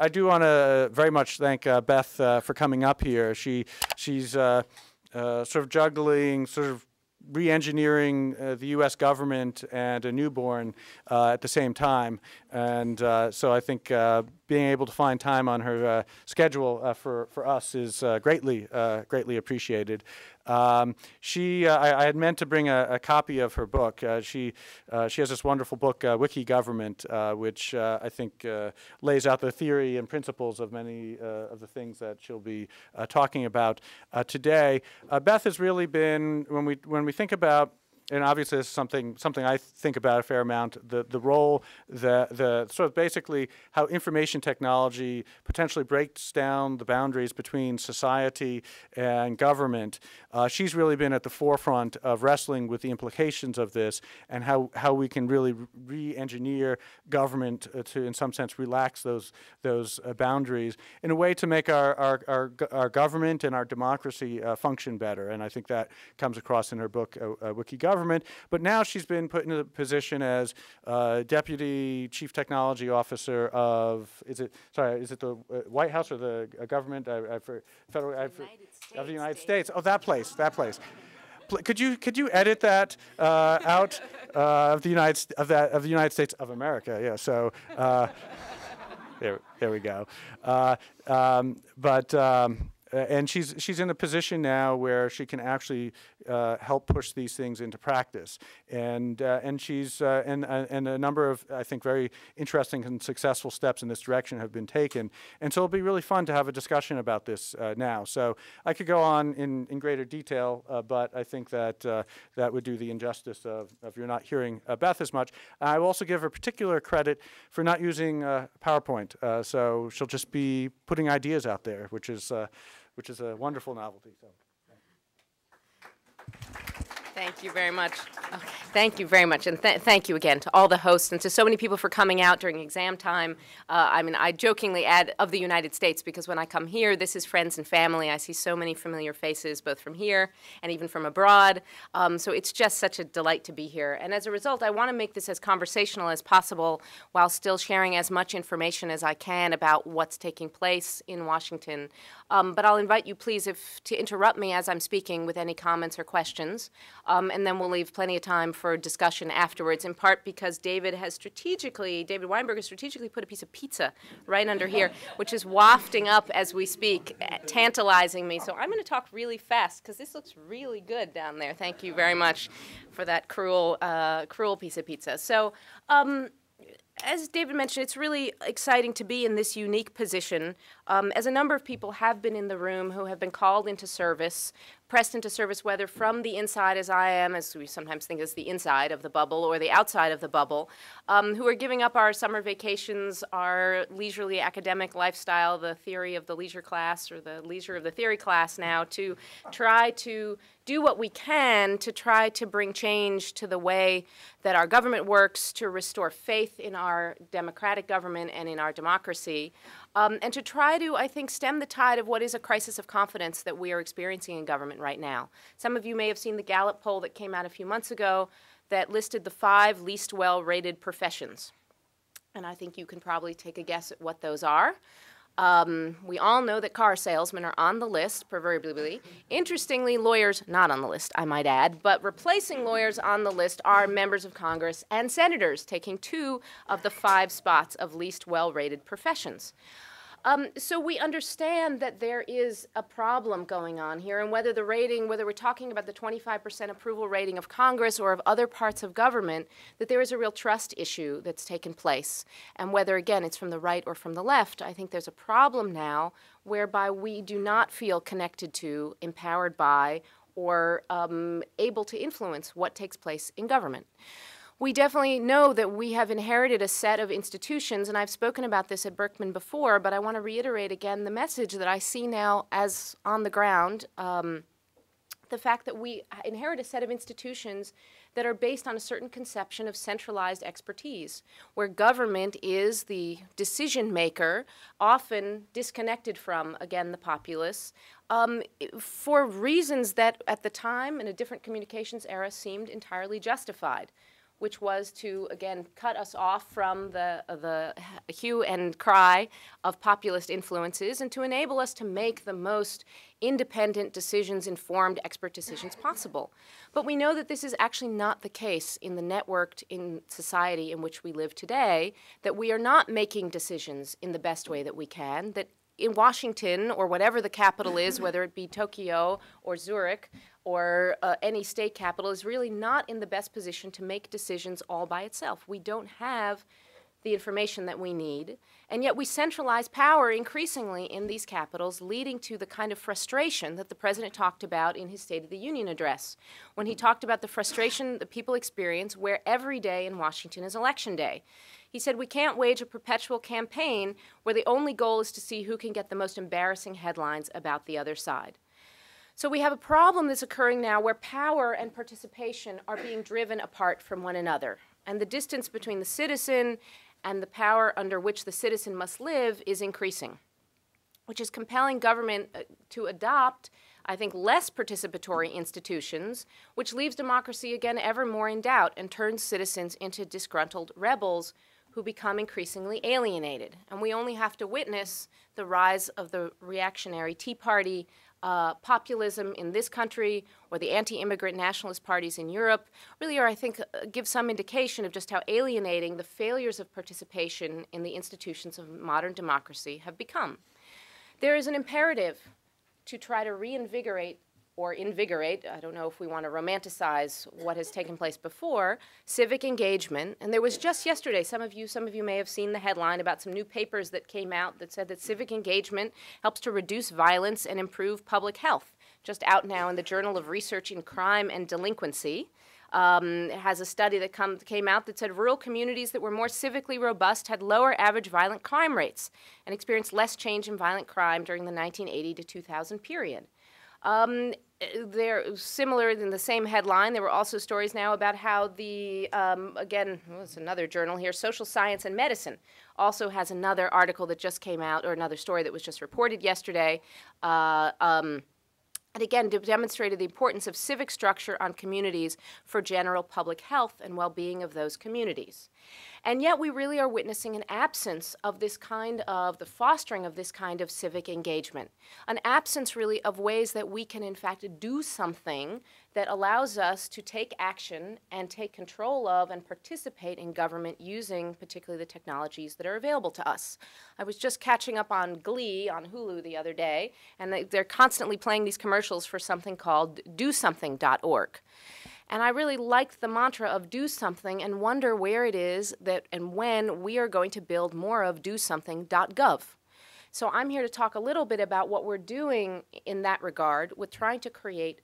I do want to very much thank uh, Beth uh, for coming up here. She she's uh, uh, sort of juggling sort of re-engineering uh, the U.S. government and a newborn uh, at the same time, and uh, so I think uh, being able to find time on her uh, schedule uh, for for us is greatly greatly appreciated. Um, she, uh, I, I, had meant to bring a, a copy of her book. Uh, she uh, she has this wonderful book, Wiki Government, which I think lays out the theory and principles of many of the things that she'll be talking about today. Beth has really been when we when we think about and obviously this is something something I think about a fair amount. The the role the the sort of basically how information technology potentially breaks down the boundaries between society and government. Uh, she's really been at the forefront of wrestling with the implications of this and how how we can really re-engineer government uh, to in some sense relax those those uh, boundaries in a way to make our our our, our government and our democracy uh, function better. And I think that comes across in her book uh, uh, Government but now she's been put in a position as uh, deputy chief technology officer of is it sorry is it the uh, White House or the uh, government I, I for federal I for, of the United States. States? Oh, that place, that place. Could you could you edit that uh, out uh, of the United of that of the United States of America? Yeah. So. Uh, there, there we go. Um, but um, uh, and she's she's in a position now where she can actually uh, help push these things into practice, and uh, and she's uh, and uh, and a number of I think very interesting and successful steps in this direction have been taken, and so it'll be really fun to have a discussion about this uh, now. So I could go on in, in greater detail, but I think that that would do the injustice of, of you're not hearing Beth as much. I will also give her particular credit for not using PowerPoint, so she'll just be putting ideas out there, which is which is a wonderful novelty. So. Thank you very much. Okay. Thank you very much, and th thank you again to all the hosts and to so many people for coming out during exam time. Uh, I mean, I jokingly add of the United States because when I come here, this is friends and family. I see so many familiar faces, both from here and even from abroad. Um, so it's just such a delight to be here. And as a result, I want to make this as conversational as possible while still sharing as much information as I can about what's taking place in Washington. Um, but I'll invite you, please, if to interrupt me as I'm speaking with any comments or questions, um, and then we'll leave plenty of time for discussion afterwards, in part because David has strategically, David Weinberger has strategically put a piece of pizza right under here, which is wafting up as we speak, tantalizing me. So I'm going to talk really fast because this looks really good down there. Thank you very much for that cruel, uh, cruel piece of pizza. So, um, as David mentioned, it's really exciting to be in this unique position, um, as a number of people have been in the room who have been called into service pressed into service, whether from the inside, as I am, as we sometimes think as the inside of the bubble, or the outside of the bubble, um, who are giving up our summer vacations, our leisurely academic lifestyle, the theory of the leisure class or the leisure of the theory class now, to try to do what we can to try to bring change to the way that our government works, to restore faith in our democratic government and in our democracy um, and to try to, I think, stem the tide of what is a crisis of confidence that we are experiencing in government right now. Some of you may have seen the Gallup poll that came out a few months ago that listed the five least well rated professions. And I think you can probably take a guess at what those are. Um, we all know that car salesmen are on the list, proverbially. Interestingly, lawyers not on the list, I might add, but replacing lawyers on the list are members of Congress and senators, taking two of the five spots of least well rated professions. Um, so we understand that there is a problem going on here, and whether the rating, whether we're talking about the 25% approval rating of Congress or of other parts of government, that there is a real trust issue that's taken place. And whether, again, it's from the right or from the left, I think there's a problem now whereby we do not feel connected to, empowered by, or um, able to influence what takes place in government we definitely know that we have inherited a set of institutions, and I've spoken about this at Berkman before, but I want to reiterate again the message that I see now as on the ground. Um, the fact that we inherit a set of institutions that are based on a certain conception of centralized expertise, where government is the decision maker, often disconnected from, again, the populace, um, for reasons that at the time in a different communications era seemed entirely justified which was to, again, cut us off from the, the hue and cry of populist influences and to enable us to make the most independent decisions, informed expert decisions possible. But we know that this is actually not the case in the networked in society in which we live today, that we are not making decisions in the best way that we can, that in Washington or whatever the capital is, whether it be Tokyo or Zurich or uh, any state capital, is really not in the best position to make decisions all by itself. We don't have the information that we need, and yet we centralize power increasingly in these capitals, leading to the kind of frustration that the president talked about in his State of the Union address, when he talked about the frustration that people experience where every day in Washington is election day. He said, We can't wage a perpetual campaign where the only goal is to see who can get the most embarrassing headlines about the other side. So we have a problem that's occurring now where power and participation are being driven apart from one another. And the distance between the citizen and the power under which the citizen must live is increasing, which is compelling government uh, to adopt, I think, less participatory institutions, which leaves democracy again ever more in doubt and turns citizens into disgruntled rebels who become increasingly alienated. And we only have to witness the rise of the reactionary Tea Party uh, populism in this country or the anti-immigrant nationalist parties in Europe really are, I think, uh, give some indication of just how alienating the failures of participation in the institutions of modern democracy have become. There is an imperative to try to reinvigorate or invigorate, I don't know if we want to romanticize what has taken place before, civic engagement. And there was just yesterday, some of you, some of you may have seen the headline about some new papers that came out that said that civic engagement helps to reduce violence and improve public health. Just out now in the Journal of Research in Crime and Delinquency. Um, has a study that come, came out that said rural communities that were more civically robust had lower average violent crime rates and experienced less change in violent crime during the 1980 to 2000 period. Um, they're similar in the same headline. There were also stories now about how the, um, again, well, it's another journal here, Social Science and Medicine also has another article that just came out, or another story that was just reported yesterday. Uh, um, and again, demonstrated the importance of civic structure on communities for general public health and well being of those communities. And yet, we really are witnessing an absence of this kind of, the fostering of this kind of civic engagement. An absence, really, of ways that we can, in fact, do something that allows us to take action and take control of and participate in government using particularly the technologies that are available to us. I was just catching up on Glee on Hulu the other day, and they're constantly playing these commercials for something called DoSomething.org. And I really liked the mantra of do something and wonder where it is that and when we are going to build more of dosomething.gov. So I'm here to talk a little bit about what we're doing in that regard with trying to create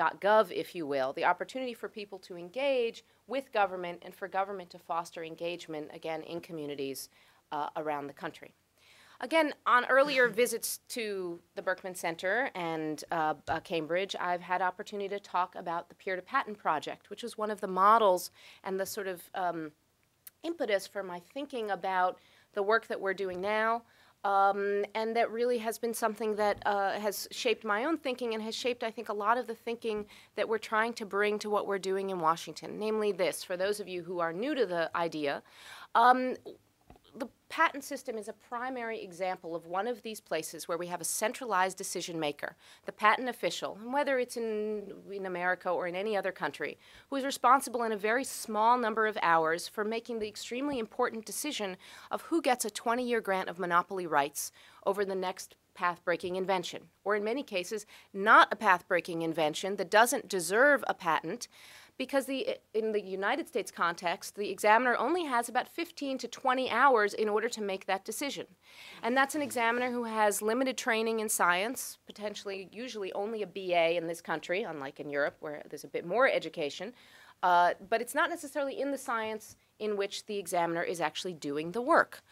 dosomething.gov, if you will, the opportunity for people to engage with government and for government to foster engagement, again, in communities uh, around the country. Again, on earlier visits to the Berkman Center and uh, uh, Cambridge, I've had opportunity to talk about the Peer to Patent project, which was one of the models and the sort of um, impetus for my thinking about the work that we're doing now. Um, and that really has been something that uh, has shaped my own thinking and has shaped, I think, a lot of the thinking that we're trying to bring to what we're doing in Washington. Namely, this for those of you who are new to the idea, um, patent system is a primary example of one of these places where we have a centralized decision maker, the patent official, and whether it's in, in America or in any other country, who is responsible in a very small number of hours for making the extremely important decision of who gets a 20 year grant of monopoly rights over the next path breaking invention, or in many cases, not a path breaking invention that doesn't deserve a patent because the, in the United States context, the examiner only has about 15 to 20 hours in order to make that decision. And that's an examiner who has limited training in science, potentially, usually only a BA in this country, unlike in Europe where there's a bit more education. Uh, but it's not necessarily in the science in which the examiner is actually doing the work.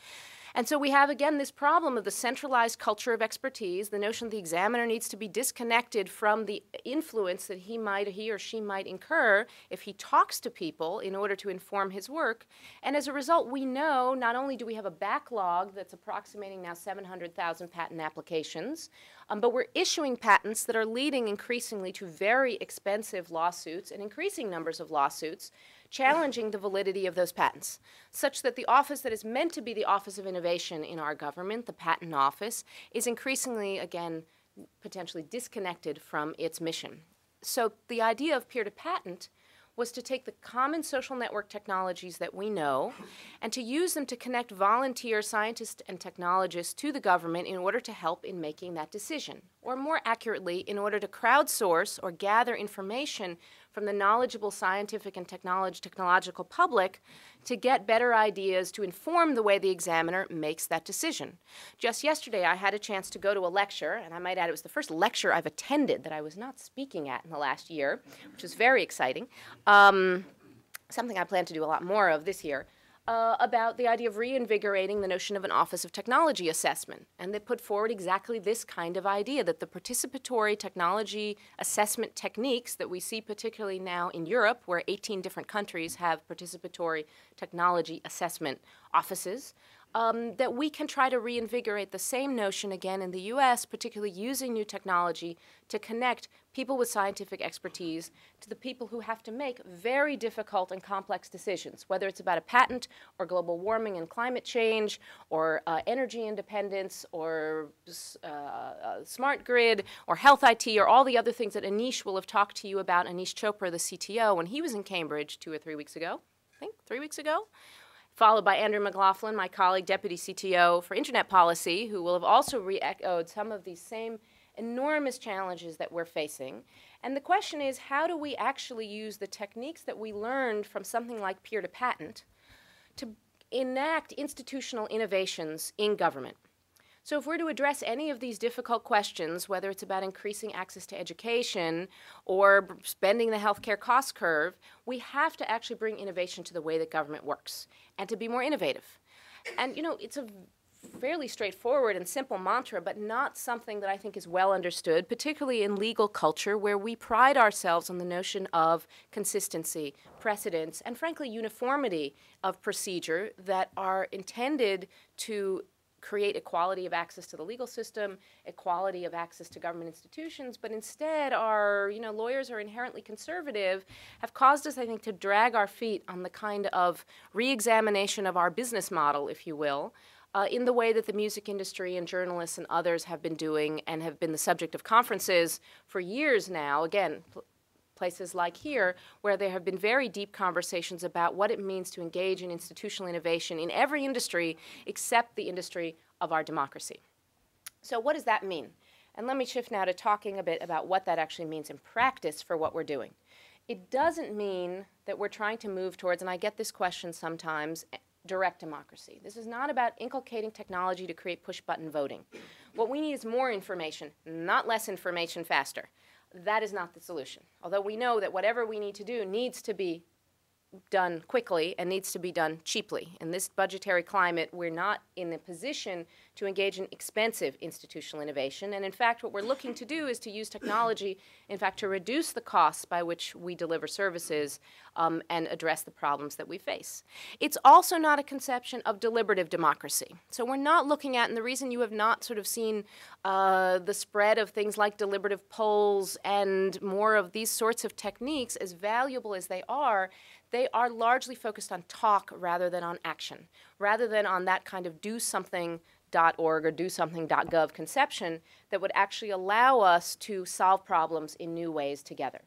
And so we have, again, this problem of the centralized culture of expertise, the notion that the examiner needs to be disconnected from the influence that he might, he or she might incur if he talks to people in order to inform his work. And as a result, we know not only do we have a backlog that's approximating now 700,000 patent applications, um, but we're issuing patents that are leading increasingly to very expensive lawsuits and increasing numbers of lawsuits challenging the validity of those patents, such that the office that is meant to be the Office of Innovation in our government, the Patent Office, is increasingly, again, potentially disconnected from its mission. So the idea of peer to patent was to take the common social network technologies that we know and to use them to connect volunteer scientists and technologists to the government in order to help in making that decision. Or more accurately, in order to crowdsource or gather information from the knowledgeable scientific and technological public to get better ideas to inform the way the examiner makes that decision. Just yesterday, I had a chance to go to a lecture, and I might add it was the first lecture I've attended that I was not speaking at in the last year, which was very exciting. Um, something I plan to do a lot more of this year uh, about the idea of reinvigorating the notion of an Office of Technology assessment. And they put forward exactly this kind of idea that the participatory technology assessment techniques that we see particularly now in Europe, where 18 different countries have participatory technology assessment offices, um, that we can try to reinvigorate the same notion again in the US, particularly using new technology to connect people with scientific expertise to the people who have to make very difficult and complex decisions, whether it's about a patent or global warming and climate change or uh, energy independence or uh, smart grid or health IT or all the other things that Aneesh will have talked to you about, Aneesh Chopra, the CTO, when he was in Cambridge two or three weeks ago, I think, three weeks ago followed by Andrew McLaughlin, my colleague, Deputy CTO for Internet Policy, who will have also re echoed some of these same enormous challenges that we're facing. And the question is how do we actually use the techniques that we learned from something like peer to patent to enact institutional innovations in government? So, if we're to address any of these difficult questions, whether it's about increasing access to education or bending the healthcare cost curve, we have to actually bring innovation to the way that government works and to be more innovative. And, you know, it's a fairly straightforward and simple mantra, but not something that I think is well understood, particularly in legal culture, where we pride ourselves on the notion of consistency, precedence, and frankly, uniformity of procedure that are intended to create equality of access to the legal system, equality of access to government institutions, but instead our, you know, lawyers are inherently conservative, have caused us, I think, to drag our feet on the kind of re-examination of our business model, if you will, uh, in the way that the music industry and journalists and others have been doing and have been the subject of conferences for years now. Again, places like here, where there have been very deep conversations about what it means to engage in institutional innovation in every industry except the industry of our democracy. So, what does that mean? And let me shift now to talking a bit about what that actually means in practice for what we're doing. It doesn't mean that we're trying to move towards, and I get this question sometimes, direct democracy. This is not about inculcating technology to create push button voting. What we need is more information, not less information faster. That is not the solution. Although we know that whatever we need to do needs to be done quickly and needs to be done cheaply. In this budgetary climate, we're not in a position to engage in expensive institutional innovation. And in fact, what we're looking to do is to use technology, in fact, to reduce the costs by which we deliver services um, and address the problems that we face. It's also not a conception of deliberative democracy. So we're not looking at, and the reason you have not sort of seen uh, the spread of things like deliberative polls and more of these sorts of techniques, as valuable as they are, they are largely focused on talk rather than on action, rather than on that kind of do something .org or do something.gov conception that would actually allow us to solve problems in new ways together.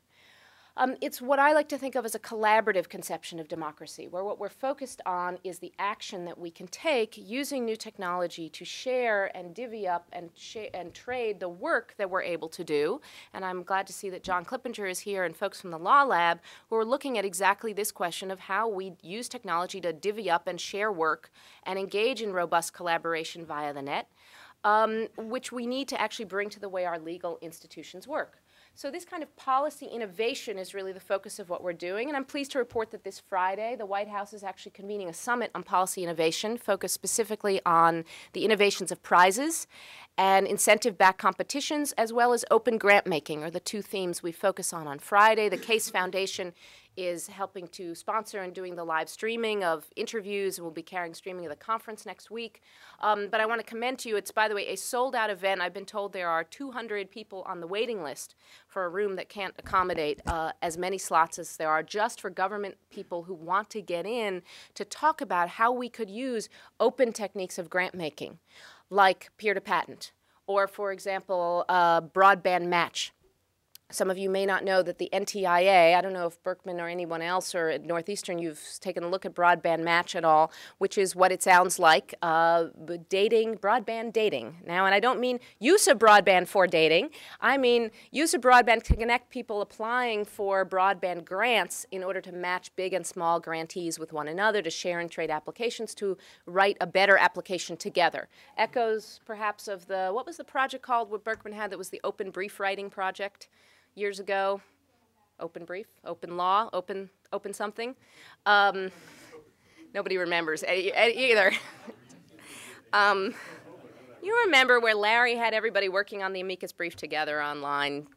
Um, it's what I like to think of as a collaborative conception of democracy, where what we're focused on is the action that we can take using new technology to share and divvy up and, and trade the work that we're able to do. And I'm glad to see that John Clippinger is here and folks from the Law Lab who are looking at exactly this question of how we use technology to divvy up and share work and engage in robust collaboration via the net, um, which we need to actually bring to the way our legal institutions work. So this kind of policy innovation is really the focus of what we're doing, and I'm pleased to report that this Friday, the White House is actually convening a summit on policy innovation focused specifically on the innovations of prizes and incentive-backed competitions, as well as open grant making, are the two themes we focus on on Friday. The Case Foundation is helping to sponsor and doing the live streaming of interviews, we'll be carrying streaming of the conference next week. Um, but I want to commend to you, it's, by the way, a sold out event. I've been told there are 200 people on the waiting list for a room that can't accommodate uh, as many slots as there are just for government people who want to get in to talk about how we could use open techniques of grant making, like peer to patent, or, for example, uh, broadband match some of you may not know that the NTIA, I don't know if Berkman or anyone else or at Northeastern you've taken a look at broadband match at all, which is what it sounds like uh, dating, broadband dating. Now, and I don't mean use of broadband for dating, I mean use of broadband to connect people applying for broadband grants in order to match big and small grantees with one another, to share and trade applications, to write a better application together. Echoes, perhaps, of the, what was the project called what Berkman had that was the Open Brief Writing Project? Years ago. Open brief, open law, open open something. Um, nobody remembers either. um, you remember where Larry had everybody working on the amicus brief together online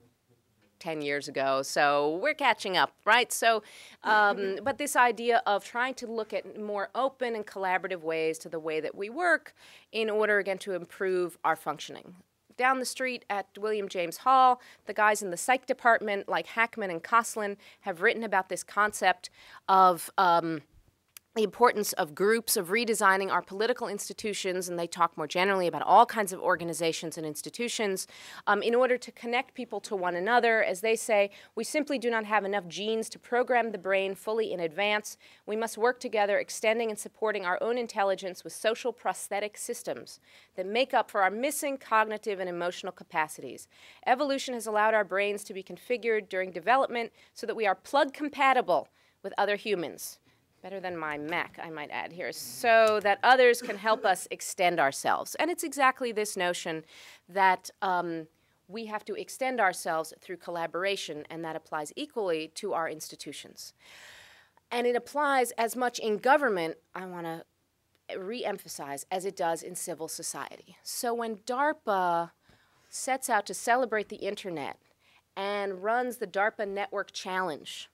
10 years ago. So we're catching up, right? So, um, but this idea of trying to look at more open and collaborative ways to the way that we work in order, again, to improve our functioning down the street at William James Hall, the guys in the psych department, like Hackman and Kosslyn, have written about this concept of. Um, the importance of groups, of redesigning our political institutions, and they talk more generally about all kinds of organizations and institutions um, in order to connect people to one another. As they say, we simply do not have enough genes to program the brain fully in advance. We must work together, extending and supporting our own intelligence with social prosthetic systems that make up for our missing cognitive and emotional capacities. Evolution has allowed our brains to be configured during development so that we are plug compatible with other humans better than my Mac, I might add here, so that others can help us extend ourselves. And it's exactly this notion that um, we have to extend ourselves through collaboration, and that applies equally to our institutions. And it applies as much in government, I want to re-emphasize, as it does in civil society. So when DARPA sets out to celebrate the internet and runs the DARPA Network Challenge,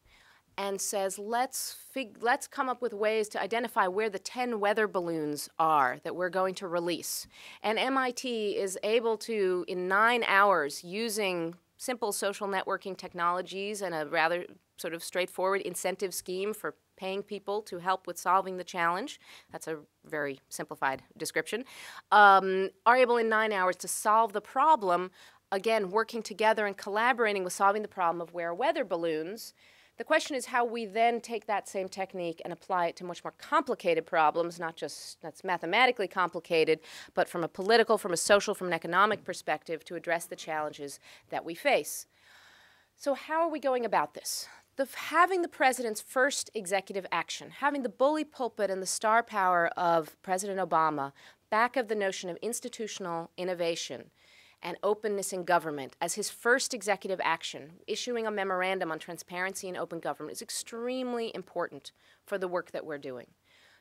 and says, let's, let's come up with ways to identify where the 10 weather balloons are that we're going to release. And MIT is able to, in nine hours, using simple social networking technologies and a rather sort of straightforward incentive scheme for paying people to help with solving the challenge. That's a very simplified description. Um, are able in nine hours to solve the problem, again, working together and collaborating with solving the problem of where weather balloons the question is how we then take that same technique and apply it to much more complicated problems, not just that's mathematically complicated, but from a political, from a social, from an economic perspective to address the challenges that we face. So, how are we going about this? The, having the president's first executive action, having the bully pulpit and the star power of President Obama back of the notion of institutional innovation and openness in government as his first executive action, issuing a memorandum on transparency and open government, is extremely important for the work that we're doing.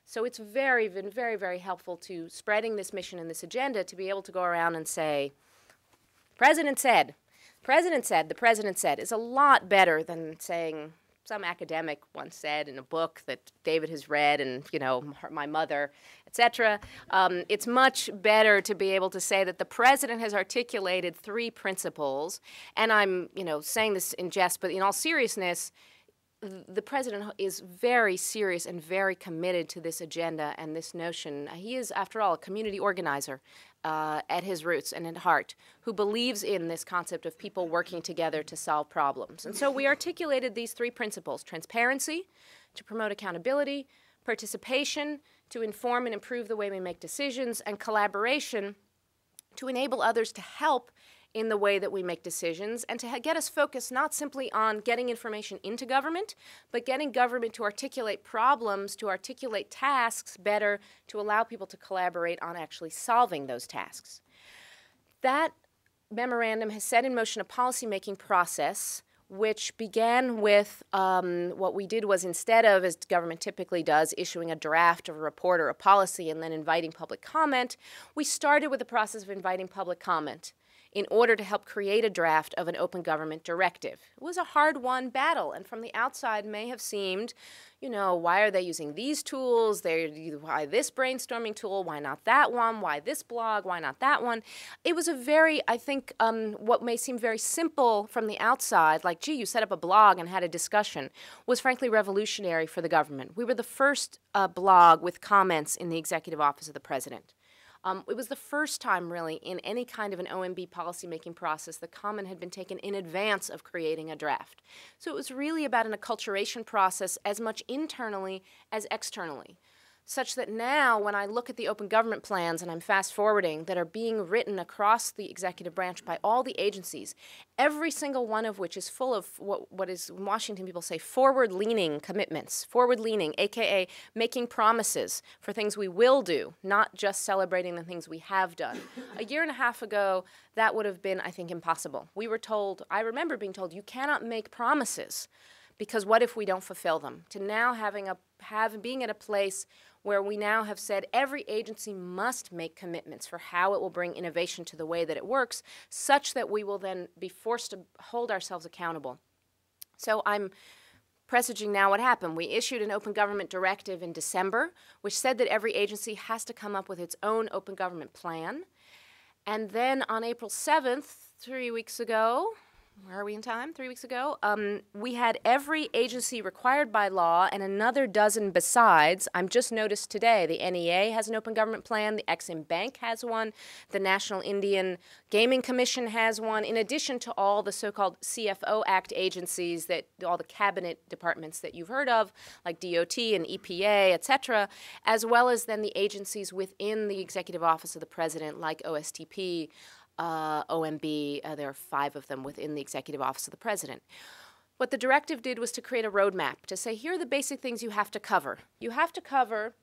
So it's very, been very, very helpful to spreading this mission and this agenda to be able to go around and say, President said, President said, the President said, is a lot better than saying, some academic once said in a book that David has read, and you know, my mother, etc. Um, it's much better to be able to say that the president has articulated three principles, and I'm, you know, saying this in jest, but in all seriousness, the president is very serious and very committed to this agenda and this notion. He is, after all, a community organizer uh, at his roots and at heart who believes in this concept of people working together to solve problems. And so we articulated these three principles transparency, to promote accountability, participation, to inform and improve the way we make decisions, and collaboration to enable others to help in the way that we make decisions and to get us focused not simply on getting information into government, but getting government to articulate problems, to articulate tasks better, to allow people to collaborate on actually solving those tasks. That memorandum has set in motion a policymaking process which began with um, what we did was instead of, as government typically does, issuing a draft of a report or a policy and then inviting public comment, we started with the process of inviting public comment in order to help create a draft of an open government directive. It was a hard won battle, and from the outside may have seemed, you know, why are they using these tools? They why this brainstorming tool? Why not that one? Why this blog? Why not that one? It was a very, I think, um, what may seem very simple from the outside, like, gee, you set up a blog and had a discussion, was frankly revolutionary for the government. We were the first uh, blog with comments in the executive office of the president. Um, it was the first time, really, in any kind of an OMB policymaking process that comment had been taken in advance of creating a draft. So it was really about an acculturation process as much internally as externally such that now when I look at the open government plans and I'm fast forwarding that are being written across the executive branch by all the agencies, every single one of which is full of what, what is Washington people say forward leaning commitments, forward leaning, aka making promises for things we will do, not just celebrating the things we have done. a year and a half ago, that would have been, I think, impossible. We were told, I remember being told, you cannot make promises because what if we don't fulfill them? To now having a have being at a place where we now have said every agency must make commitments for how it will bring innovation to the way that it works, such that we will then be forced to hold ourselves accountable. So I'm presaging now what happened. We issued an open government directive in December, which said that every agency has to come up with its own open government plan. And then on April 7th, three weeks ago, where are we in time? Three weeks ago, um, we had every agency required by law and another dozen besides. I'm just noticed today the NEA has an open government plan, the Exim Bank has one, the National Indian Gaming Commission has one, in addition to all the so-called CFO Act agencies that all the cabinet departments that you've heard of, like DOT and EPA, et cetera, as well as then the agencies within the executive office of the president, like OSTP uh, OMB. Uh, there are five of them within the executive office of the president. What the directive did was to create a roadmap to say here are the basic things you have to cover. You have to cover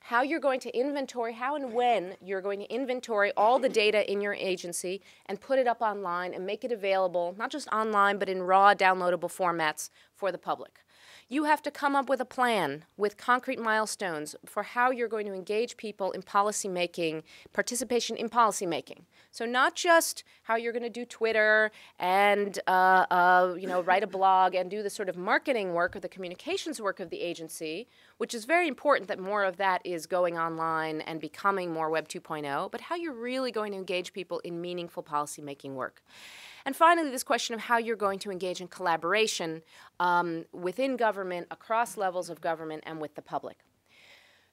how you're going to inventory, how and when you're going to inventory all the data in your agency and put it up online and make it available, not just online, but in raw downloadable formats for the public. You have to come up with a plan with concrete milestones for how you're going to engage people in policymaking, participation in policymaking. So not just how you're going to do Twitter and uh, uh, you know write a blog and do the sort of marketing work or the communications work of the agency, which is very important that more of that is going online and becoming more Web 2.0, but how you're really going to engage people in meaningful policymaking work. And finally, this question of how you're going to engage in collaboration um, within government, across levels of government, and with the public.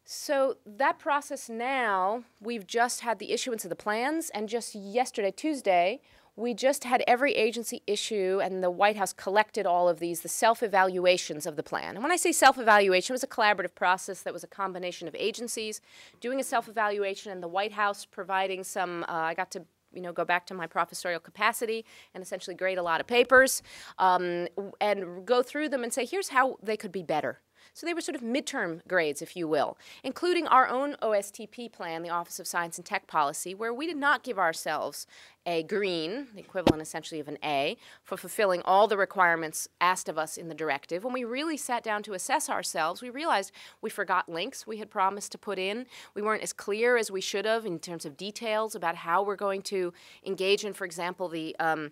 So that process now, we've just had the issuance of the plans, and just yesterday, Tuesday, we just had every agency issue, and the White House collected all of these, the self evaluations of the plan. And when I say self evaluation, it was a collaborative process that was a combination of agencies doing a self evaluation and the White House providing some. Uh, I got to you know, go back to my professorial capacity and essentially grade a lot of papers um, and go through them and say, here's how they could be better. So they were sort of midterm grades, if you will, including our own OSTP plan, the Office of Science and Tech Policy, where we did not give ourselves a green, the equivalent essentially of an A, for fulfilling all the requirements asked of us in the directive. When we really sat down to assess ourselves, we realized we forgot links we had promised to put in. We weren't as clear as we should have in terms of details about how we're going to engage in, for example, the um,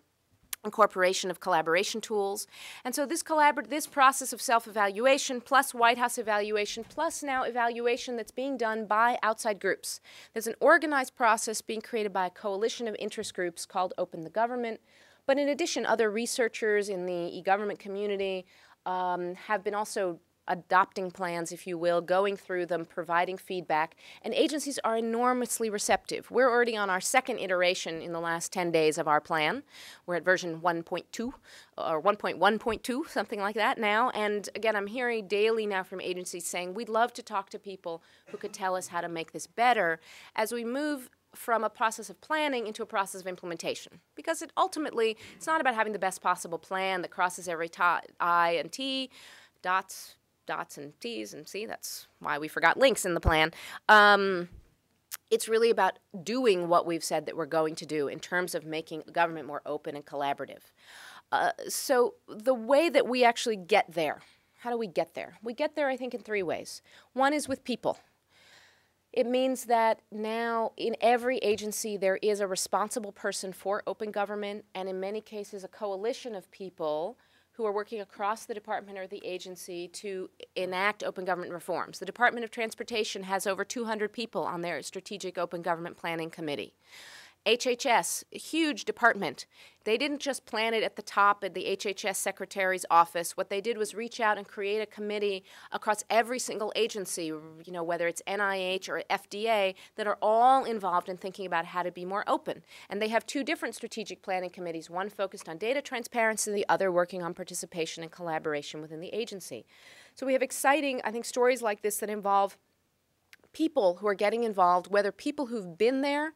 incorporation of collaboration tools. And so this collabor- this process of self-evaluation plus White House evaluation plus now evaluation that's being done by outside groups. There's an organized process being created by a coalition of interest groups called Open the Government. But in addition, other researchers in the e-government community um, have been also adopting plans, if you will, going through them, providing feedback, and agencies are enormously receptive. We're already on our second iteration in the last 10 days of our plan. We're at version 1.2 or 1.1.2, something like that now. And again, I'm hearing daily now from agencies saying, we'd love to talk to people who could tell us how to make this better as we move from a process of planning into a process of implementation. Because it ultimately, it's not about having the best possible plan that crosses every I and T, dots, dots and T's, and see, that's why we forgot links in the plan. Um, it's really about doing what we've said that we're going to do in terms of making government more open and collaborative. Uh, so, the way that we actually get there, how do we get there? We get there, I think, in three ways. One is with people. It means that now in every agency there is a responsible person for open government, and in many cases, a coalition of people who are working across the department or the agency to enact open government reforms. The Department of Transportation has over 200 people on their Strategic Open Government Planning Committee. HHS, huge department. They didn't just plan it at the top at the HHS secretary's office. What they did was reach out and create a committee across every single agency, you know, whether it's NIH or FDA, that are all involved in thinking about how to be more open. And they have two different strategic planning committees, one focused on data transparency, the other working on participation and collaboration within the agency. So we have exciting, I think, stories like this that involve people who are getting involved, whether people who've been there,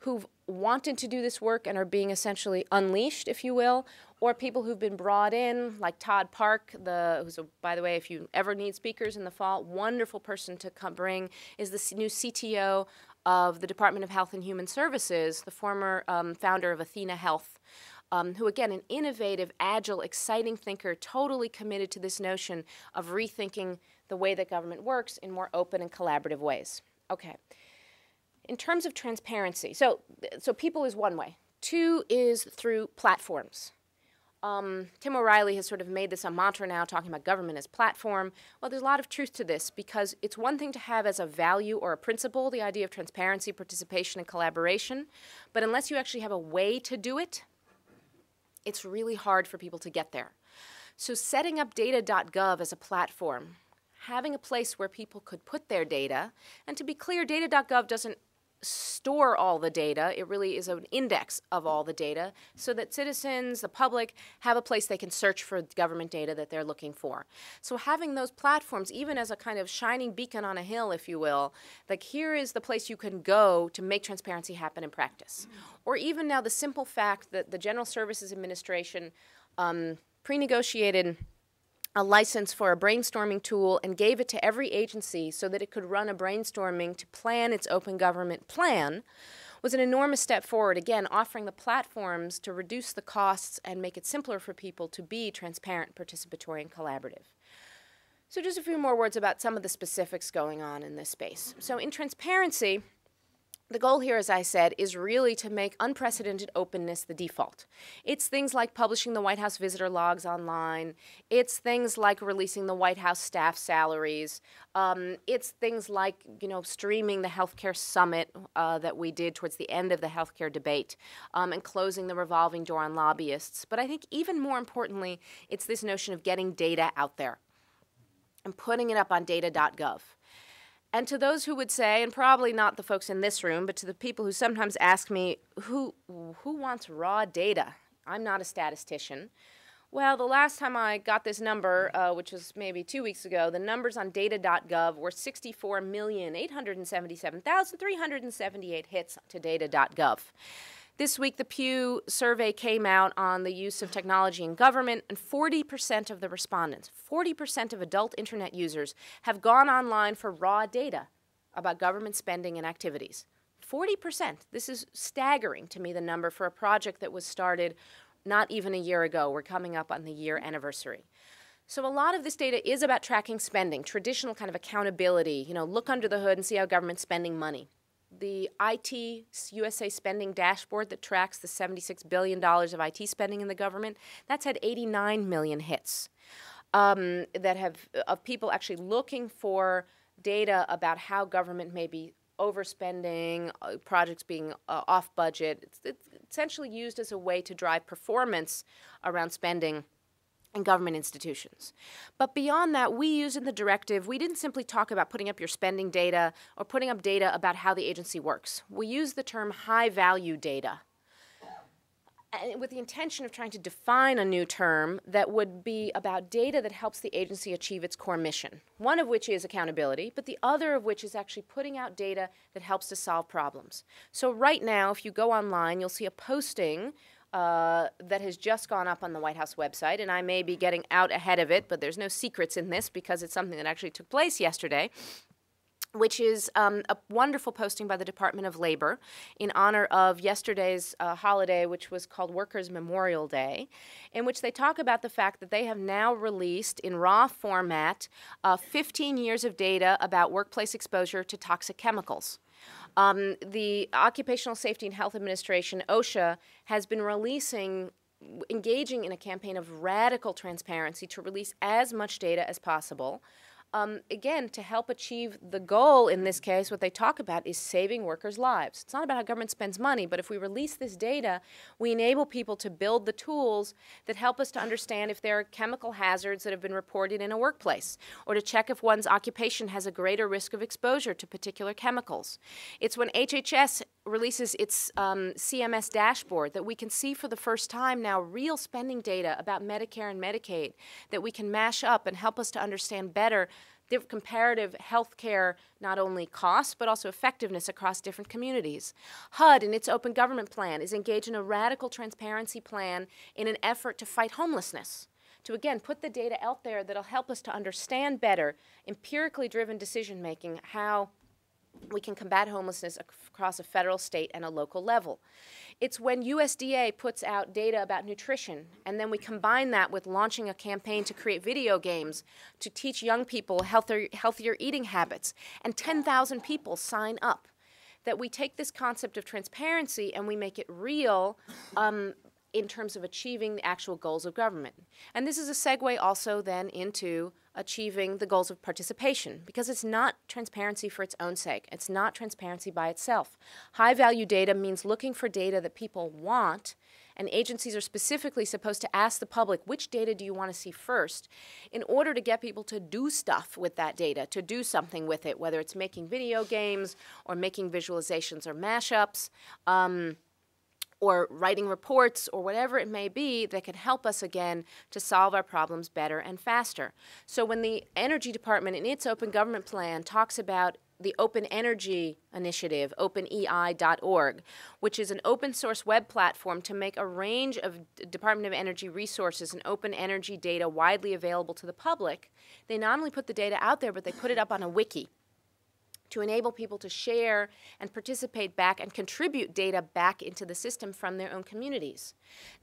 who've wanted to do this work and are being essentially unleashed, if you will, or people who've been brought in, like Todd Park, the who's a, by the way, if you ever need speakers in the fall, wonderful person to come bring is the new CTO of the Department of Health and Human Services, the former um, founder of athenahealth. Um, who, again, an innovative, agile, exciting thinker, totally committed to this notion of rethinking the way that government works in more open and collaborative ways. Okay in terms of transparency, so, so people is one way. Two is through platforms. Um, Tim O'Reilly has sort of made this a mantra now, talking about government as platform. Well, there's a lot of truth to this because it's one thing to have as a value or a principle the idea of transparency, participation, and collaboration, but unless you actually have a way to do it, it's really hard for people to get there. So, setting up data.gov as a platform, having a place where people could put their data, and to be clear, data.gov doesn't store all the data. It really is an index of all the data so that citizens, the public, have a place they can search for government data that they're looking for. So having those platforms, even as a kind of shining beacon on a hill, if you will, like here is the place you can go to make transparency happen in practice. Or even now the simple fact that the General Services Administration um, pre-negotiated a license for a brainstorming tool and gave it to every agency so that it could run a brainstorming to plan its open government plan was an enormous step forward, again, offering the platforms to reduce the costs and make it simpler for people to be transparent, participatory, and collaborative. So, just a few more words about some of the specifics going on in this space. So, in transparency, the goal here, as I said, is really to make unprecedented openness the default. It's things like publishing the White House visitor logs online. It's things like releasing the White House staff salaries. Um, it's things like, you know, streaming the healthcare summit uh, that we did towards the end of the healthcare debate um, and closing the revolving door on lobbyists. But I think even more importantly, it's this notion of getting data out there and putting it up on data.gov. And to those who would say, and probably not the folks in this room, but to the people who sometimes ask me, who, who wants raw data? I'm not a statistician. Well, the last time I got this number, uh, which was maybe two weeks ago, the numbers on data.gov were 64,877,378 hits to data.gov. This week, the Pew survey came out on the use of technology in government, and 40% of the respondents, 40% of adult internet users, have gone online for raw data about government spending and activities. 40%. This is staggering to me, the number for a project that was started not even a year ago. We're coming up on the year anniversary. So a lot of this data is about tracking spending, traditional kind of accountability, you know, look under the hood and see how government's spending money the IT USA spending dashboard that tracks the $76 billion of IT spending in the government, that's had 89 million hits um, that have, of people actually looking for data about how government may be overspending, uh, projects being uh, off budget. It's, it's essentially used as a way to drive performance around spending and government institutions. But beyond that, we use in the directive, we didn't simply talk about putting up your spending data or putting up data about how the agency works. We use the term high value data and with the intention of trying to define a new term that would be about data that helps the agency achieve its core mission. One of which is accountability, but the other of which is actually putting out data that helps to solve problems. So, right now, if you go online, you'll see a posting uh, that has just gone up on the White House website, and I may be getting out ahead of it, but there's no secrets in this because it's something that actually took place yesterday. Which is um, a wonderful posting by the Department of Labor in honor of yesterday's uh, holiday, which was called Workers' Memorial Day, in which they talk about the fact that they have now released in raw format uh, 15 years of data about workplace exposure to toxic chemicals. Um, the Occupational Safety and Health Administration, OSHA, has been releasing engaging in a campaign of radical transparency to release as much data as possible um, again, to help achieve the goal in this case, what they talk about is saving workers' lives. It's not about how government spends money, but if we release this data, we enable people to build the tools that help us to understand if there are chemical hazards that have been reported in a workplace, or to check if one's occupation has a greater risk of exposure to particular chemicals. It's when HHS releases its um, CMS dashboard that we can see for the first time now real spending data about Medicare and Medicaid that we can mash up and help us to understand better comparative health care, not only costs, but also effectiveness across different communities. HUD, in its open government plan, is engaged in a radical transparency plan in an effort to fight homelessness. To again put the data out there that'll help us to understand better, empirically driven decision making, how we can combat homelessness across a federal, state, and a local level. It's when USDA puts out data about nutrition, and then we combine that with launching a campaign to create video games to teach young people healthier, healthier eating habits, and 10,000 people sign up. That we take this concept of transparency and we make it real um, in terms of achieving the actual goals of government. And this is a segue also then into achieving the goals of participation because it's not transparency for its own sake. It's not transparency by itself. High value data means looking for data that people want, and agencies are specifically supposed to ask the public which data do you want to see first in order to get people to do stuff with that data, to do something with it, whether it's making video games or making visualizations or mashups. Um, or writing reports or whatever it may be that can help us again to solve our problems better and faster. So when the Energy Department in its open government plan talks about the Open Energy Initiative, openei.org, which is an open source web platform to make a range of Department of Energy resources and open energy data widely available to the public. They not only put the data out there, but they put it up on a wiki to enable people to share and participate back and contribute data back into the system from their own communities.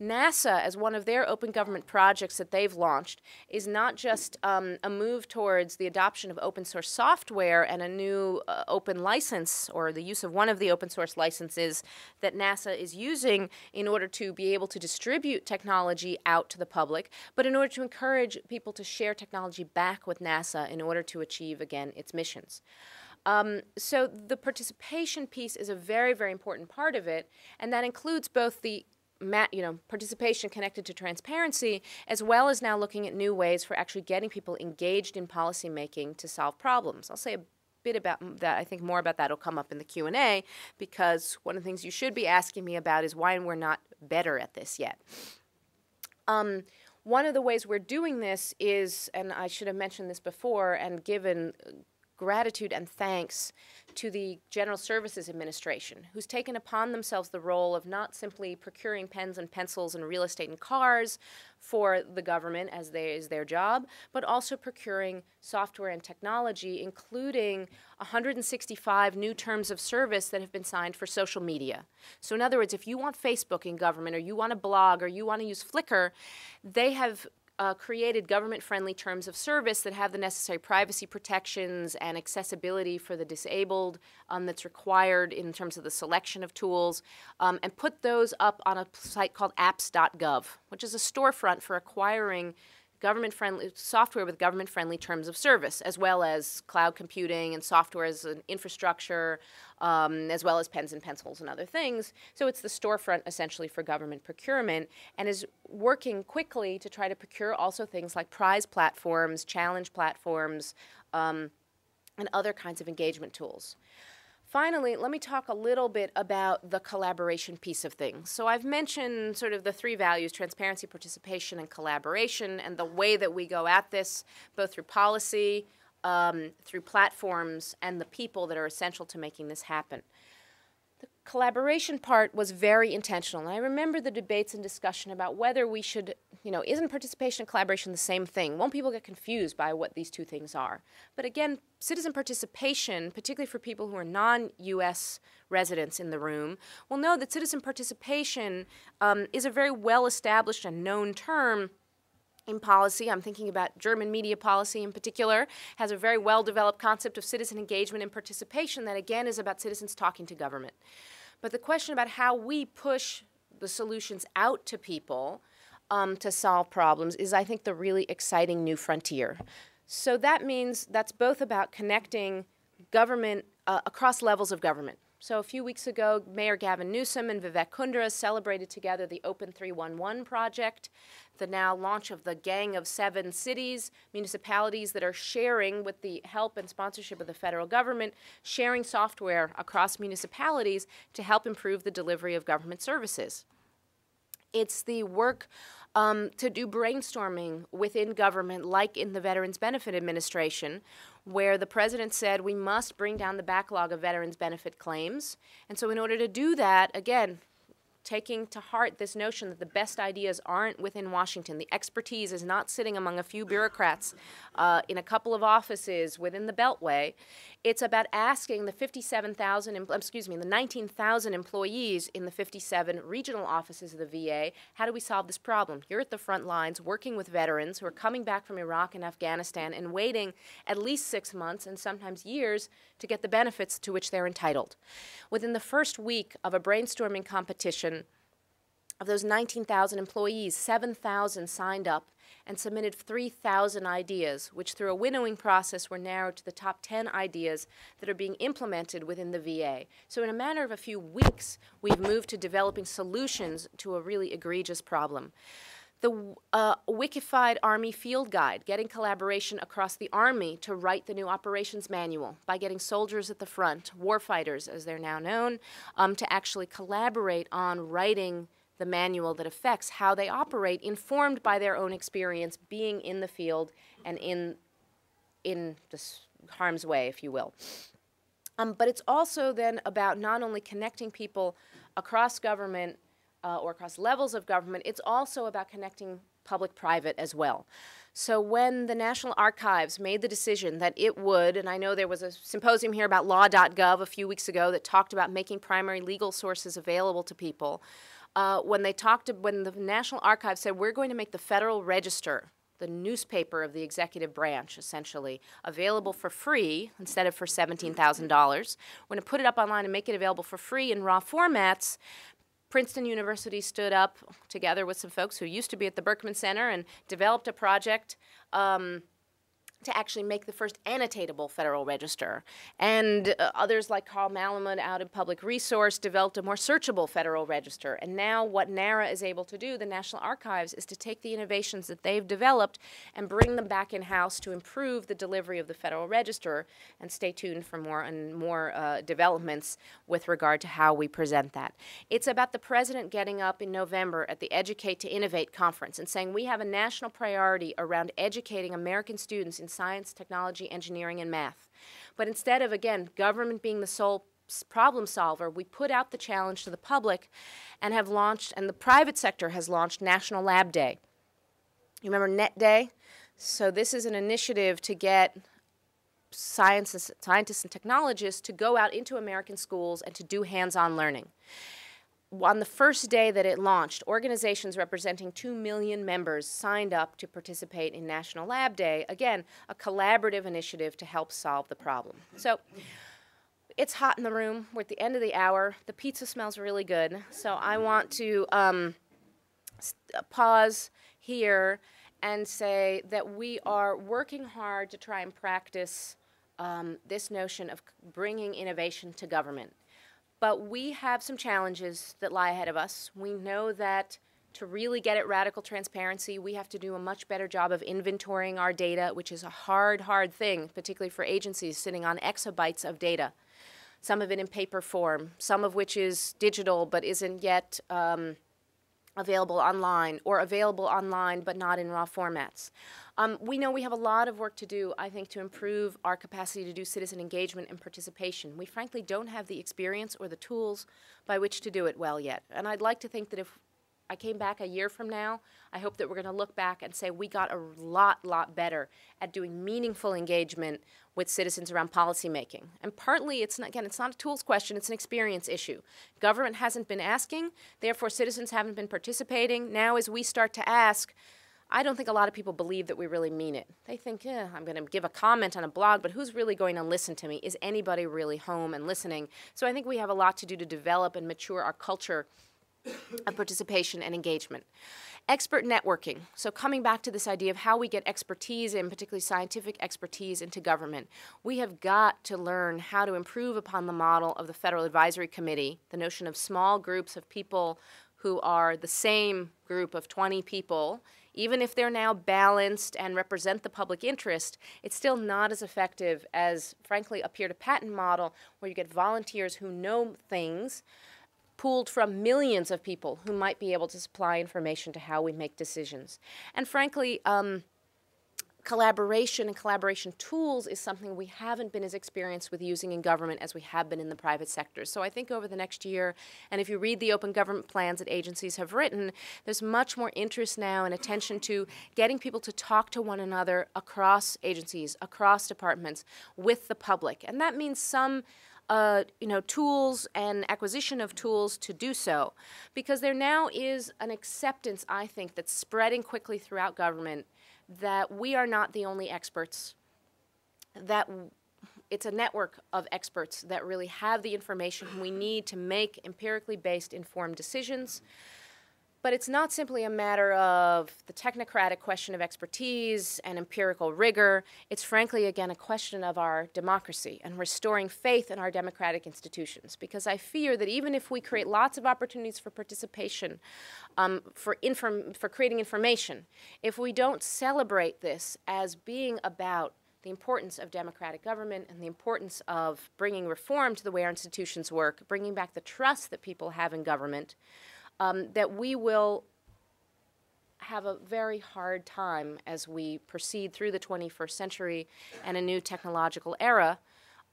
NASA, as one of their open government projects that they've launched, is not just um, a move towards the adoption of open source software and a new uh, open license or the use of one of the open source licenses that NASA is using in order to be able to distribute technology out to the public, but in order to encourage people to share technology back with NASA in order to achieve, again, its missions. Um, so the participation piece is a very, very important part of it, and that includes both the you know, participation connected to transparency, as well as now looking at new ways for actually getting people engaged in policymaking to solve problems. I'll say a bit about that. I think more about that will come up in the Q and A because one of the things you should be asking me about is why we're not better at this yet. Um, one of the ways we're doing this is, and I should have mentioned this before, and given gratitude and thanks to the General Services Administration, who's taken upon themselves the role of not simply procuring pens and pencils and real estate and cars for the government as they, is their job, but also procuring software and technology, including 165 new terms of service that have been signed for social media. So, in other words, if you want Facebook in government, or you want a blog, or you want to use Flickr, they have uh, created government friendly terms of service that have the necessary privacy protections and accessibility for the disabled um, that's required in terms of the selection of tools, um, and put those up on a site called apps.gov, which is a storefront for acquiring government friendly software with government friendly terms of service, as well as cloud computing and software as an infrastructure, um, as well as pens and pencils and other things. So it's the storefront essentially for government procurement and is working quickly to try to procure also things like prize platforms, challenge platforms, um, and other kinds of engagement tools. Finally, let me talk a little bit about the collaboration piece of things. So I've mentioned sort of the three values, transparency, participation, and collaboration, and the way that we go at this, both through policy, um, through platforms, and the people that are essential to making this happen. The collaboration part was very intentional. And I remember the debates and discussion about whether we should, you know, isn't participation and collaboration the same thing? Won't people get confused by what these two things are? But again, citizen participation, particularly for people who are non US residents in the room, will know that citizen participation um, is a very well established and known term in policy, I'm thinking about German media policy in particular, has a very well developed concept of citizen engagement and participation that again is about citizens talking to government. But the question about how we push the solutions out to people um, to solve problems is, I think, the really exciting new frontier. So that means that's both about connecting government uh, across levels of government. So a few weeks ago, Mayor Gavin Newsom and Vivek Kundra celebrated together the Open 311 project, the now launch of the Gang of Seven cities, municipalities that are sharing with the help and sponsorship of the federal government, sharing software across municipalities to help improve the delivery of government services. It's the work um, to do brainstorming within government, like in the Veterans Benefit Administration, where the president said we must bring down the backlog of veterans benefit claims. And so, in order to do that, again, taking to heart this notion that the best ideas aren't within Washington. The expertise is not sitting among a few bureaucrats uh, in a couple of offices within the Beltway. It's about asking the 57,000, excuse me, the 19,000 employees in the 57 regional offices of the VA, how do we solve this problem? You're at the front lines working with veterans who are coming back from Iraq and Afghanistan and waiting at least six months and sometimes years to get the benefits to which they're entitled. Within the first week of a brainstorming competition, of those 19,000 employees, 7,000 signed up and submitted 3,000 ideas, which through a winnowing process were narrowed to the top 10 ideas that are being implemented within the VA. So in a matter of a few weeks, we've moved to developing solutions to a really egregious problem. The uh, Wikified Army Field Guide, getting collaboration across the Army to write the new operations manual by getting soldiers at the front, warfighters as they're now known, um, to actually collaborate on writing the manual that affects how they operate, informed by their own experience being in the field and in, in this harm's way, if you will. Um, but it's also then about not only connecting people across government uh, or across levels of government, it's also about connecting public private as well. So when the National Archives made the decision that it would, and I know there was a symposium here about law.gov a few weeks ago that talked about making primary legal sources available to people, uh, when they talked, to, when the National Archives said, we're going to make the Federal Register, the newspaper of the executive branch, essentially, available for free instead of for $17,000. We're going to put it up online and make it available for free in raw formats. Princeton University stood up together with some folks who used to be at the Berkman Center and developed a project. Um, to actually make the first annotatable Federal Register. And uh, others like Carl Malamud out of Public Resource developed a more searchable Federal Register. And now what NARA is able to do, the National Archives, is to take the innovations that they've developed and bring them back in-house to improve the delivery of the Federal Register. And stay tuned for more and more uh, developments with regard to how we present that. It's about the President getting up in November at the Educate to Innovate conference and saying we have a national priority around educating American students in science, technology, engineering, and math. But instead of, again, government being the sole problem solver, we put out the challenge to the public and have launched, and the private sector has launched National Lab Day. You remember Net Day? So this is an initiative to get scientists and technologists to go out into American schools and to do hands-on learning on the first day that it launched, organizations representing 2 million members signed up to participate in National Lab Day, again, a collaborative initiative to help solve the problem. So it's hot in the room. We're at the end of the hour. The pizza smells really good. So I want to um, pause here and say that we are working hard to try and practice um, this notion of bringing innovation to government. But we have some challenges that lie ahead of us. We know that to really get at radical transparency, we have to do a much better job of inventorying our data, which is a hard, hard thing, particularly for agencies sitting on exabytes of data. Some of it in paper form, some of which is digital but isn't yet um, available online or available online but not in raw formats. Um, we know we have a lot of work to do, I think, to improve our capacity to do citizen engagement and participation. We frankly don't have the experience or the tools by which to do it well yet. And I'd like to think that if I came back a year from now, I hope that we're going to look back and say we got a lot, lot better at doing meaningful engagement with citizens around policymaking. And partly, it's not, again, it's not a tools question, it's an experience issue. Government hasn't been asking, therefore citizens haven't been participating. Now as we start to ask, I don't think a lot of people believe that we really mean it. They think, eh, I'm going to give a comment on a blog, but who's really going to listen to me? Is anybody really home and listening? So I think we have a lot to do to develop and mature our culture of participation and engagement. Expert networking. So, coming back to this idea of how we get expertise and particularly scientific expertise into government, we have got to learn how to improve upon the model of the Federal Advisory Committee, the notion of small groups of people who are the same group of 20 people. Even if they're now balanced and represent the public interest, it's still not as effective as, frankly, a peer to patent model where you get volunteers who know things pooled from millions of people who might be able to supply information to how we make decisions. And frankly, um, collaboration and collaboration tools is something we haven't been as experienced with using in government as we have been in the private sector. So I think over the next year, and if you read the open government plans that agencies have written, there's much more interest now and attention to getting people to talk to one another across agencies, across departments, with the public. And that means some uh, you know, tools and acquisition of tools to do so. Because there now is an acceptance, I think, that's spreading quickly throughout government that we are not the only experts, that it's a network of experts that really have the information we need to make empirically based informed decisions. But it's not simply a matter of the technocratic question of expertise and empirical rigor. It's frankly, again, a question of our democracy and restoring faith in our democratic institutions. Because I fear that even if we create lots of opportunities for participation, um, for, for creating information, if we don't celebrate this as being about the importance of democratic government and the importance of bringing reform to the way our institutions work, bringing back the trust that people have in government, um, that we will have a very hard time as we proceed through the 21st century and a new technological era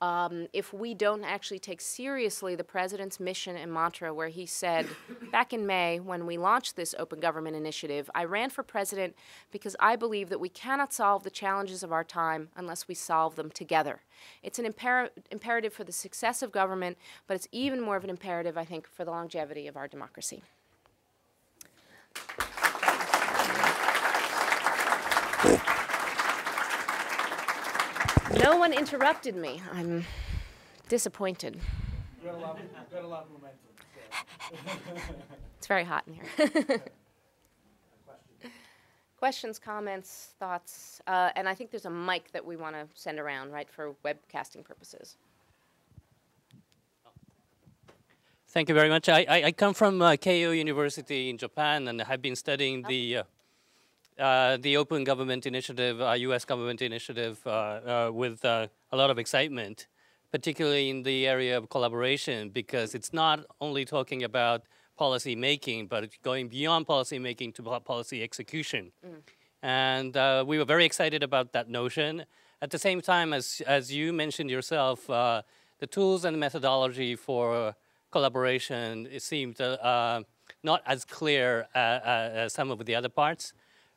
um, if we don't actually take seriously the president's mission and mantra, where he said back in May when we launched this open government initiative, I ran for president because I believe that we cannot solve the challenges of our time unless we solve them together. It's an imper- imperative for the success of government, but it's even more of an imperative, I think, for the longevity of our democracy. No one interrupted me. I'm disappointed. it's very hot in here. Questions, comments, thoughts? Uh, and I think there's a mic that we want to send around, right, for webcasting purposes. Thank you very much. I, I, I come from uh, Keio University in Japan and have been studying the uh, uh, the Open Government Initiative, uh, U.S. government initiative, uh, uh, with uh, a lot of excitement, particularly in the area of collaboration, because it's not only talking about policy making, but going beyond policy making to policy execution. Mm. And we were very excited about that notion. At the same time, as, as you mentioned yourself, the tools and methodology for collaboration it seemed not as clear as some of the other parts.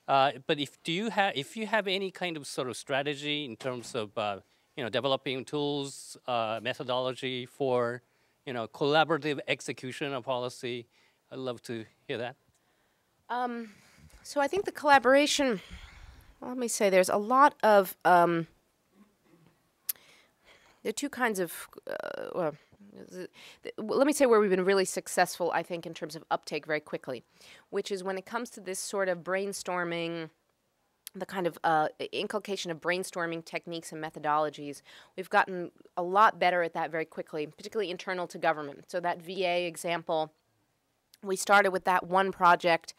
Uh, but if do you have if you have any kind of sort of strategy in terms of uh, you know developing tools, uh, methodology for you know collaborative execution of policy, I'd love to hear that. Um, so I think the collaboration. Well, let me say, there's a lot of um, there are two kinds of uh, well, let me say where we've been really successful, I think, in terms of uptake very quickly, which is when it comes to this sort of brainstorming, the kind of uh, inculcation of brainstorming techniques and methodologies, we've gotten a lot better at that very quickly, particularly internal to government. So that VA example, we started with that one project.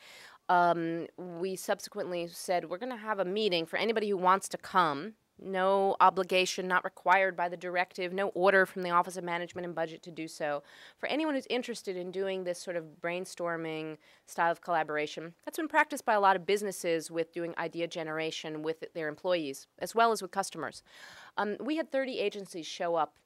Um, we subsequently said we're going to have a meeting for anybody who wants to come no obligation, not required by the directive, no order from the Office of Management and Budget to do so. For anyone who's interested in doing this sort of brainstorming style of collaboration, that's been practiced by a lot of businesses with doing idea generation with their employees, as well as with customers. Um, we had 30 agencies show up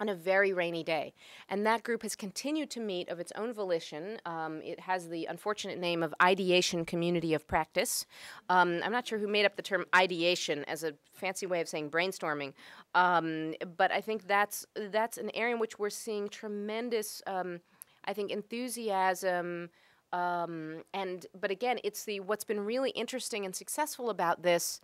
on a very rainy day. And that group has continued to meet of its own volition. Um, it has the unfortunate name of Ideation Community of Practice. Um, I'm not sure who made up the term ideation as a fancy way of saying brainstorming, um, but I think that's that's an area in which we're seeing tremendous, um, I think, enthusiasm. Um, and but again, it's the what's been really interesting and successful about this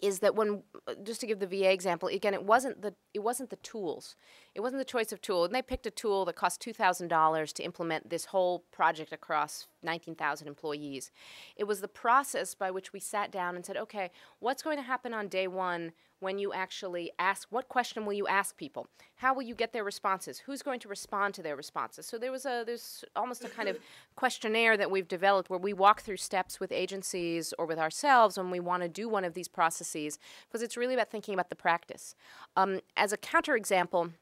is that when uh, just to give the VA example again it wasn't the it wasn't the tools. It wasn't the choice of tool. And they picked a tool that cost $2,000 to implement this whole project across 19,000 employees. It was the process by which we sat down and said okay what's going to happen on day 1 when you actually ask what question will you ask people? How will you get their responses? Who's going to respond to their responses? So there was a there's almost a kind of questionnaire that we've developed where we walk through steps with agencies or with ourselves when we want to do one of these processes because it's really about thinking about the practice. Um, as a counterexample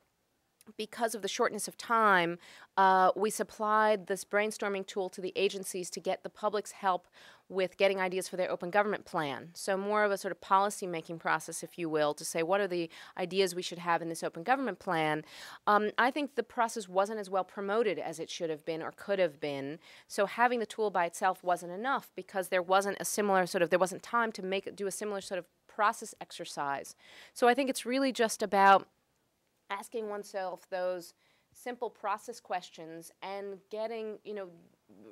because of the shortness of time, uh, we supplied this brainstorming tool to the agencies to get the public's help with getting ideas for their open government plan. So, more of a sort of policy making process, if you will, to say what are the ideas we should have in this open government plan. Um, I think the process wasn't as well promoted as it should have been or could have been. So, having the tool by itself wasn't enough because there wasn't a similar sort of, there wasn't time to make do a similar sort of process exercise. So, I think it's really just about asking oneself those simple process questions and getting, you know,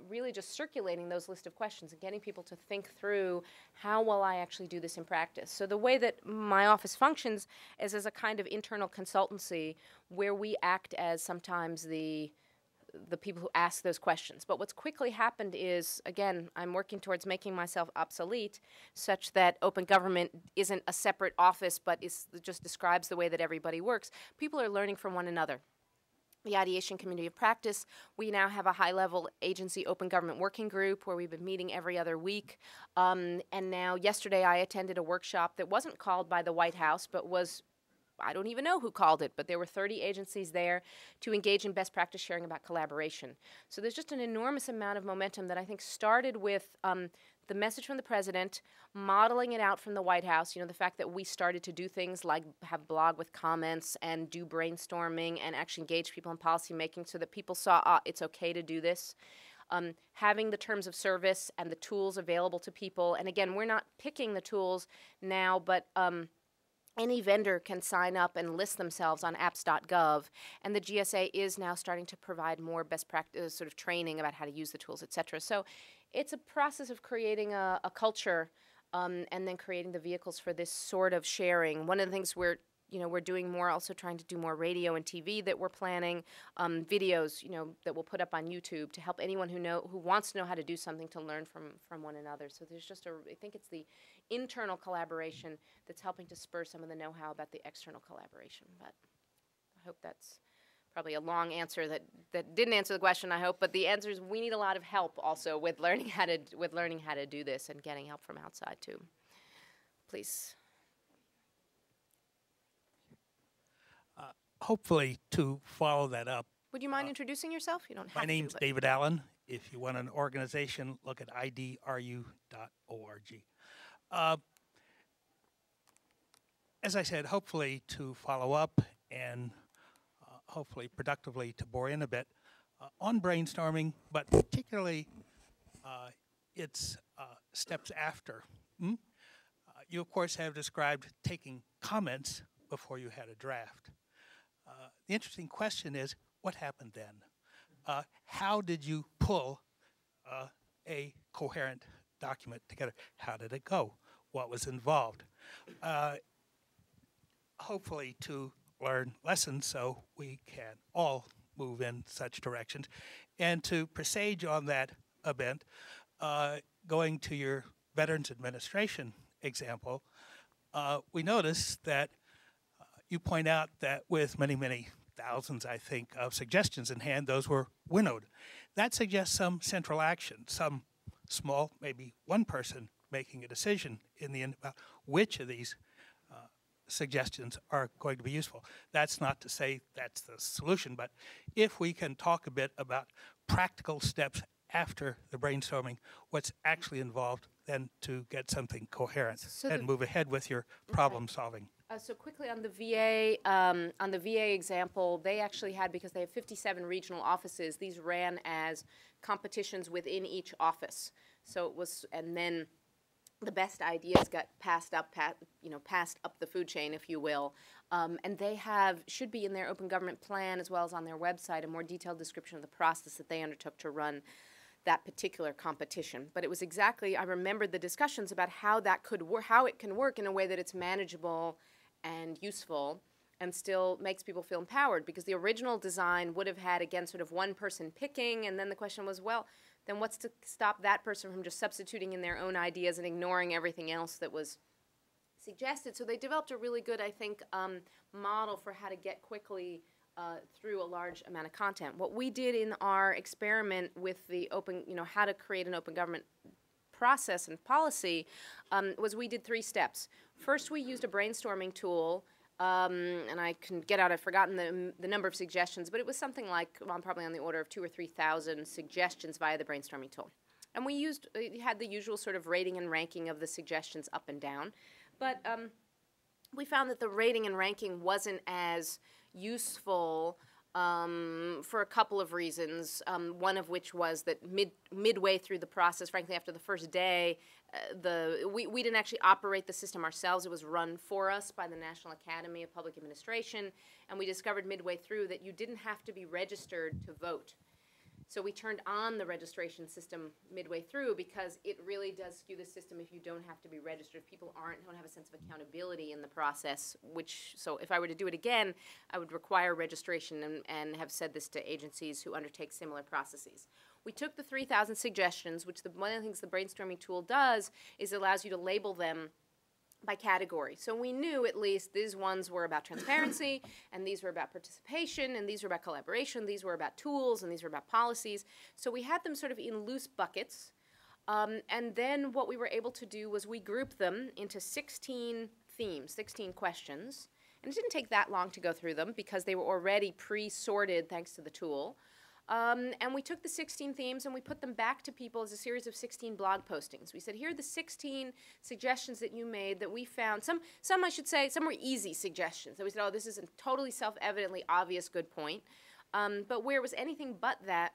really just circulating those list of questions and getting people to think through how will I actually do this in practice. So the way that my office functions is as a kind of internal consultancy where we act as sometimes the the people who ask those questions. But what's quickly happened is, again, I'm working towards making myself obsolete, such that open government isn't a separate office, but is just describes the way that everybody works. People are learning from one another. The Ideation Community of Practice, we now have a high level agency open government working group where we've been meeting every other week. Um, and now, yesterday, I attended a workshop that wasn't called by the White House, but was I don't even know who called it, but there were 30 agencies there to engage in best practice sharing about collaboration. So there's just an enormous amount of momentum that I think started with um, the message from the president, modeling it out from the White House. You know, the fact that we started to do things like have blog with comments and do brainstorming and actually engage people in policy making so that people saw uh, it's okay to do this. Um, having the terms of service and the tools available to people. And again, we're not picking the tools now, but um, any vendor can sign up and list themselves on apps.gov and the gsa is now starting to provide more best practice sort of training about how to use the tools et cetera so it's a process of creating a, a culture um, and then creating the vehicles for this sort of sharing. One of the things we're you know we're doing more also trying to do more radio and tv that we're planning um, videos you know that we'll put up on youtube to help anyone who know who wants to know how to do something to learn from from one another. So there's just a i think it's the internal collaboration that's helping to spur some of the know-how about the external collaboration but i hope that's probably a long answer that, that didn't answer the question i hope but the answer is we need a lot of help also with learning how to with learning how to do this and getting help from outside too please hopefully to follow that up, Would you mind introducing yourself? You don't have my to. name's but- David Allen. If you want an organization, look at idru.org. Uh, as I said, hopefully to follow up and uh, hopefully productively to bore in a bit uh, on brainstorming, but particularly uh, its uh, steps after. Hmm? Uh, you, of course, have described taking comments before you had a draft. Uh, the interesting question is what happened then? How did you pull a coherent document together? How did it go? What was involved? Hopefully, to learn lessons so we can all move in such directions. And to presage on that event, uh, going to your Veterans Administration example, uh, we notice that you point out that with many, many thousands, I think, of suggestions in hand, those were winnowed. That suggests some central action, some small, maybe one person making a decision in the end about which of these suggestions are going to be useful. That's not to say that's the solution, but if we can talk a bit about practical steps after the brainstorming, what's actually involved, then to get something coherent So and move ahead with your problem solving. Uh, so quickly on the VA, um, on the VA example, they actually had because they have 57 regional offices. These ran as competitions within each office. So it was, and then the best ideas got passed up, you know, passed up the food chain, if you will. Um, and they have should be in their open government plan as well as on their website a more detailed description of the process that they undertook to run that particular competition. But it was exactly I remembered the discussions about how that could work, how it can work in a way that it's manageable and useful and still makes people feel empowered because the original design would have had again sort of one person picking and then the question was well then what's to stop that person from just substituting in their own ideas and ignoring everything else that was suggested so they developed a really good i think um, model for how to get quickly uh, through a large amount of content what we did in our experiment with the open you know how to create an open government process and policy um, was we did three steps. First, we used a brainstorming tool, um, and I can get out. I've forgotten the, the number of suggestions, but it was something like well, probably on the order of two or three thousand suggestions via the brainstorming tool. And we used it had the usual sort of rating and ranking of the suggestions up and down, but um, we found that the rating and ranking wasn't as useful um, for a couple of reasons. Um, one of which was that mid midway through the process, frankly, after the first day, uh, the we, we didn't actually operate the system ourselves. It was run for us by the National Academy of Public Administration, and we discovered midway through that you didn't have to be registered to vote. So we turned on the registration system midway through because it really does skew the system if you don't have to be registered. If people aren't don't have a sense of accountability in the process. Which so if I were to do it again, I would require registration and, and have said this to agencies who undertake similar processes. We took the 3,000 suggestions, which the, one of the things the brainstorming tool does is it allows you to label them by category. So we knew at least these ones were about transparency, and these were about participation, and these were about collaboration, these were about tools, and these were about policies. So we had them sort of in loose buckets. Um, and then what we were able to do was we grouped them into 16 themes, 16 questions. And it didn't take that long to go through them because they were already pre sorted thanks to the tool. Um, and we took the 16 themes and we put them back to people as a series of 16 blog postings. We said, here are the 16 suggestions that you made that we found. Some, some I should say, some were easy suggestions. That we said, oh, this is a totally self-evidently obvious good point. Um, but where it was anything but that,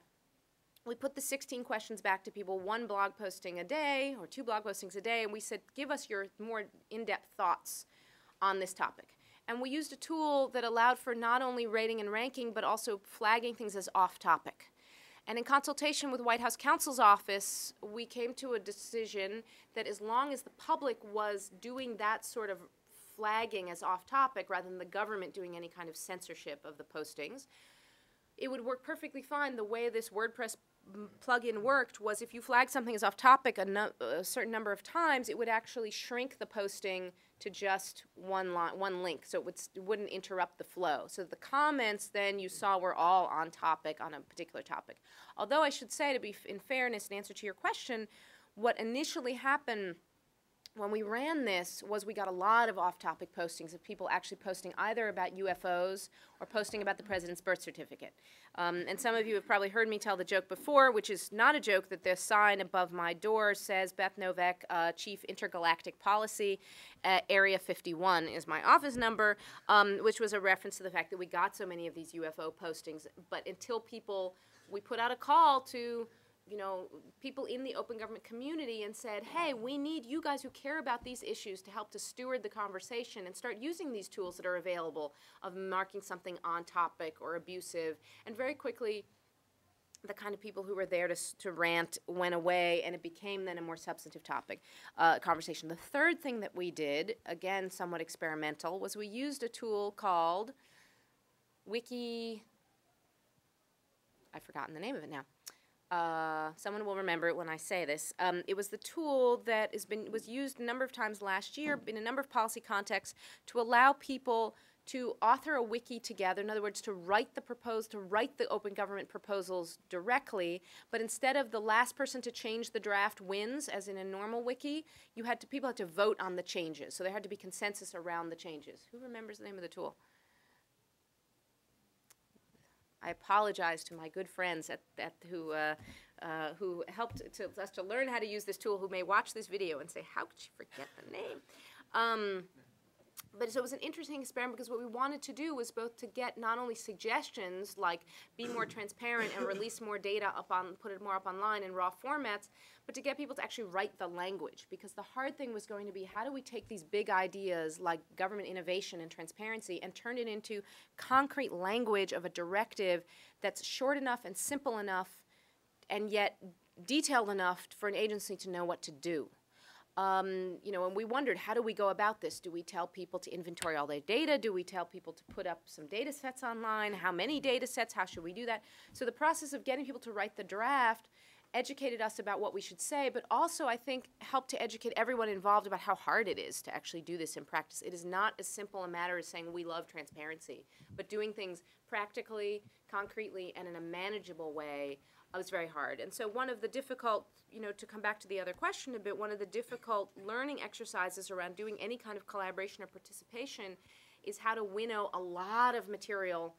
we put the 16 questions back to people, one blog posting a day or two blog postings a day, and we said, give us your more in-depth thoughts on this topic. And we used a tool that allowed for not only rating and ranking, but also flagging things as off topic. And in consultation with White House counsel's office, we came to a decision that as long as the public was doing that sort of flagging as off topic rather than the government doing any kind of censorship of the postings, it would work perfectly fine. The way this WordPress plugin worked was if you flag something as off topic a, nu- a certain number of times, it would actually shrink the posting to just one line, one link, so it would it wouldn't interrupt the flow. So the comments then you saw were all on topic on a particular topic. Although I should say, to be in fairness, in answer to your question, what initially happened when we ran this was we got a lot of off-topic postings of people actually posting either about UFOs or posting about the president's birth certificate. Um, and some of you have probably heard me tell the joke before, which is not a joke, that the sign above my door says Beth Noveck, uh, Chief Intergalactic Policy, uh, Area 51 is my office number, um, which was a reference to the fact that we got so many of these UFO postings. But until people, we put out a call to you know, people in the open government community and said, hey, we need you guys who care about these issues to help to steward the conversation and start using these tools that are available of marking something on topic or abusive. And very quickly, the kind of people who were there to, to rant went away, and it became then a more substantive topic uh, conversation. The third thing that we did, again, somewhat experimental, was we used a tool called Wiki. I've forgotten the name of it now uh, someone will remember it when I say this. Um, it was the tool that has been was used a number of times last year in a number of policy contexts to allow people to author a wiki together, in other words, to write the proposed, to write the open government proposals directly, but instead of the last person to change the draft wins, as in a normal wiki, you had to, people had to vote on the changes. So there had to be consensus around the changes. Who remembers the name of the tool? I apologize to my good friends at, at who, uh, uh, who helped to, us to learn how to use this tool, who may watch this video and say, how could you forget the name? Um, but so it was an interesting experiment because what we wanted to do was both to get not only suggestions like be more transparent and release more data up on put it more up online in raw formats but to get people to actually write the language. Because the hard thing was going to be how do we take these big ideas like government innovation and transparency and turn it into concrete language of a directive that's short enough and simple enough and yet detailed enough for an agency to know what to do um, you know, and we wondered, how do we go about this? Do we tell people to inventory all their data? Do we tell people to put up some data sets online? How many data sets? How should we do that? So the process of getting people to write the draft educated us about what we should say, but also I think helped to educate everyone involved about how hard it is to actually do this in practice. It is not as simple a matter as saying we love transparency, but doing things practically, concretely, and in a manageable way uh, was very hard. And so one of the difficult, you know, to come back to the other question a bit, one of the difficult learning exercises around doing any kind of collaboration or participation is how to winnow a lot of material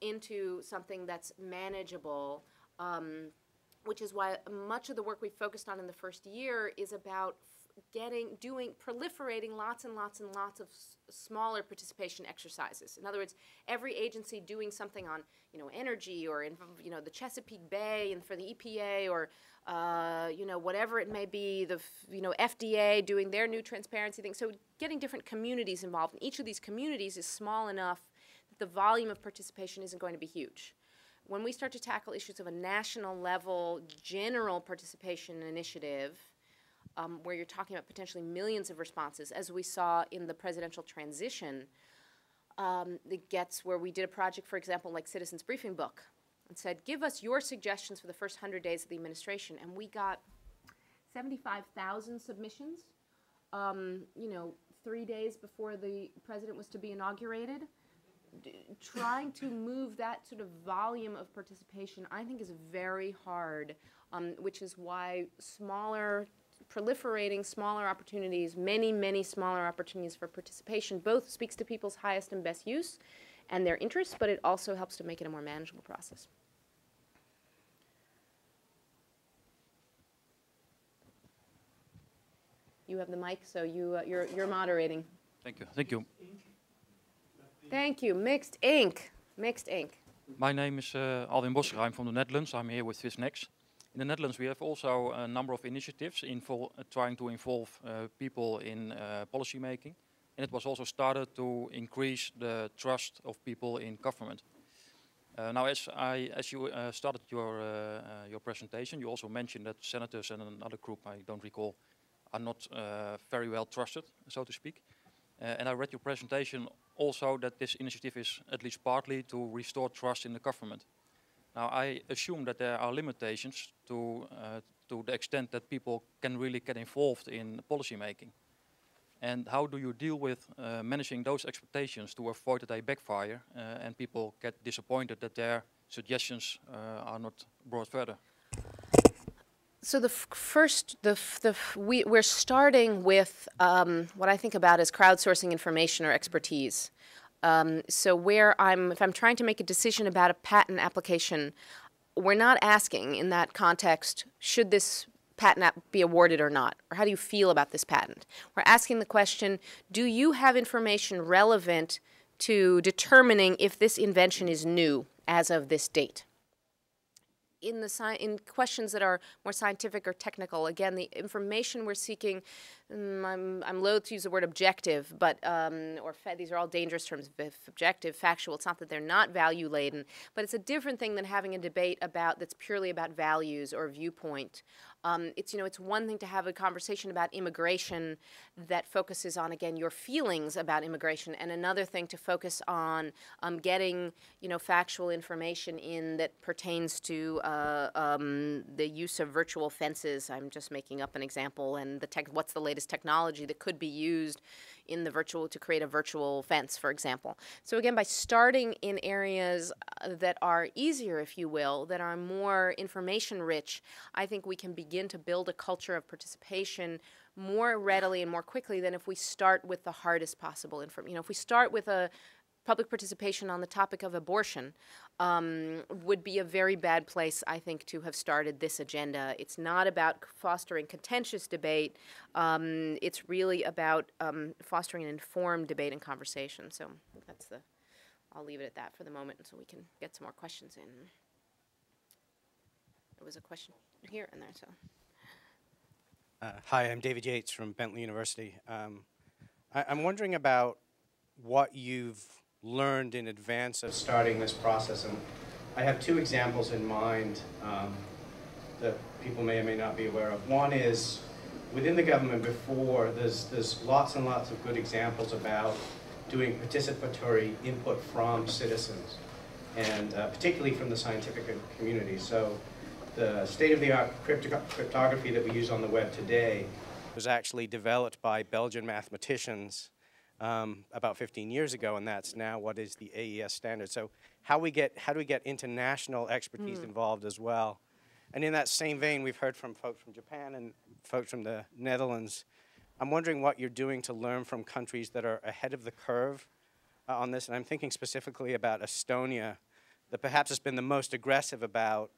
into something that's manageable. Um, which is why much of the work we focused on in the first year is about getting, doing, proliferating lots and lots and lots of smaller participation exercises. In other words, every agency doing something on, you know, energy or, in, you know, the Chesapeake Bay and for the EPA or, uh, you know, whatever it may be, the, you know, FDA doing their new transparency thing. So getting different communities involved. And each of these communities is small enough that the volume of participation isn't going to be huge when we start to tackle issues of a national level general participation initiative, um, where you're talking about potentially millions of responses, as we saw in the presidential transition, um, it gets where we did a project, for example, like Citizens Briefing Book, and said, give us your suggestions for the first 100 days of the administration. And we got 75,000 submissions, um, you know, three days before the president was to be inaugurated. trying to move that sort of volume of participation, I think, is very hard, um, which is why smaller proliferating smaller opportunities, many, many smaller opportunities for participation, both speaks to people's highest and best use and their interests, but it also helps to make it a more manageable process. You have the mic, so you, uh, you're, you're moderating. Thank you. Thank you. Thank you. MixedInk. Mixed ink. My name is uh, Alwin Bosser. I'm from the Netherlands. I'm here with VisNext. In the Netherlands, we have also a number of initiatives uh, trying to involve uh, people in uh, policy making. And it was also started to increase the trust of people in government. Uh, now, as, I, as you uh, started your, uh, your presentation, you also mentioned that senators and another group, I don't recall, are not very well trusted, so to speak. and I read your presentation also that this initiative is at least partly to restore trust in the government. Now, I assume that there are limitations to, uh, to the extent that people can really get involved in policy making. And how do you deal with uh, managing those expectations to avoid that they backfire uh, and people get disappointed that their suggestions uh, are not brought further? So the first, the, the we, we're starting with um, what I think about as crowdsourcing information or expertise. Um, so where I'm, if I'm trying to make a decision about a patent application, we're not asking in that context, should this patent be awarded or not? Or how do you feel about this patent? We're asking the question, do you have information relevant to determining if this invention is new as of this date? In, the in questions that are more scientific or technical, again, the information we're seeking Mm, I'm, I'm loath to use the word objective, but um, or these are all dangerous terms. Objective, factual, it's not that they're not value laden, but it's a different thing than having a debate about that's purely about values or viewpoint. Um, it's you know it's one thing to have a conversation about immigration that focuses on again your feelings about immigration, and another thing to focus on um, getting you know factual information in that pertains to uh, um, the use of virtual fences. I'm just making up an example, and the tech, what's the latest technology that could be used in the virtual to create a virtual fence, for example. So again, by starting in areas uh, that are easier, if you will, that are more information rich, I think we can begin to build a culture of participation more readily and more quickly than if we start with the hardest possible information. You know, if we start with a public participation on the topic of abortion um, would be a very bad place, I think, to have started this agenda. It's not about fostering contentious debate. Um, it's really about um, fostering an informed debate and conversation. So that's the. I'll leave it at that for the moment, so we can get some more questions in. There was a question here and there, so. Uh, hi, I'm David Yates from Bentley University. Um, I, I'm wondering about what you've learned in advance of starting this process. And I have two examples in mind um, that people may or may not be aware of. One is within the government before, there's, there's lots and lots of good examples about doing participatory input from citizens, and uh, particularly from the scientific community. So the state-of-the-art crypto cryptography that we use on the web today was actually developed by Belgian mathematicians um, about 15 years ago, and that's now what is the AES standard. So how we get how do we get international expertise mm. involved as well? And in that same vein, we've heard from folks from Japan and folks from the Netherlands. I'm wondering what you're doing to learn from countries that are ahead of the curve uh, on this, and I'm thinking specifically about Estonia, that perhaps has been the most aggressive about,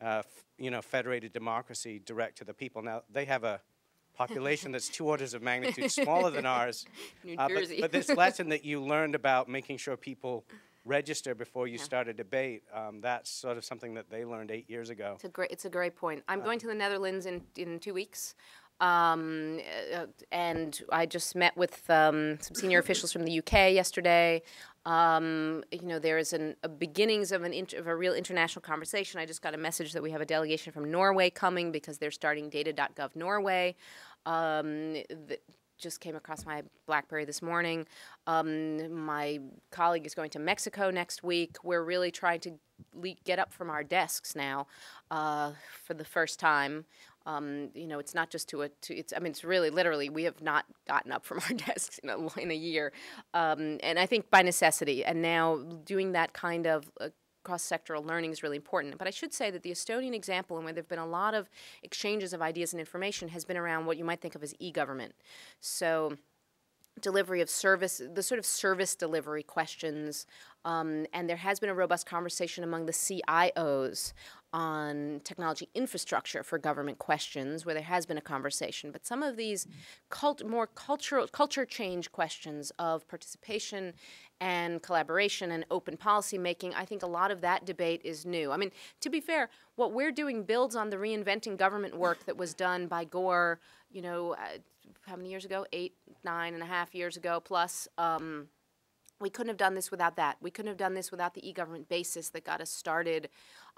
uh, you know, federated democracy direct to the people. Now they have a population that's two orders of magnitude smaller than ours. New uh, Jersey. But, but, this lesson that you learned about making sure people register before you yeah. start a debate, um, that's sort of something that they learned eight years ago. It's a great, it's a great point. I'm uh, going to the Netherlands in, in two weeks. Um, uh, and I just met with um, some senior officials from the UK yesterday. Um, you know, there is an, a beginnings of an of a real international conversation. I just got a message that we have a delegation from Norway coming because they're starting data.gov Norway. Um, that just came across my BlackBerry this morning. Um, my colleague is going to Mexico next week. We're really trying to get up from our desks now uh, for the first time um, you know, it's not just to a. To, it's. I mean, it's really literally. We have not gotten up from our desks in a, in a year, um, and I think by necessity. And now doing that kind of uh, cross-sectoral learning is really important. But I should say that the Estonian example, and where there have been a lot of exchanges of ideas and information, has been around what you might think of as e-government. So delivery of service, the sort of service delivery questions, um, and there has been a robust conversation among the CIOs on technology infrastructure for government questions, where there has been a conversation. But some of these cult, more cultural culture change questions of participation and collaboration and open policy making, I think a lot of that debate is new. I mean, to be fair, what we're doing builds on the reinventing government work that was done by Gore. You know, uh, how many years ago? Eight, nine and a half years ago plus. Um, we couldn't have done this without that. We couldn't have done this without the e-government basis that got us started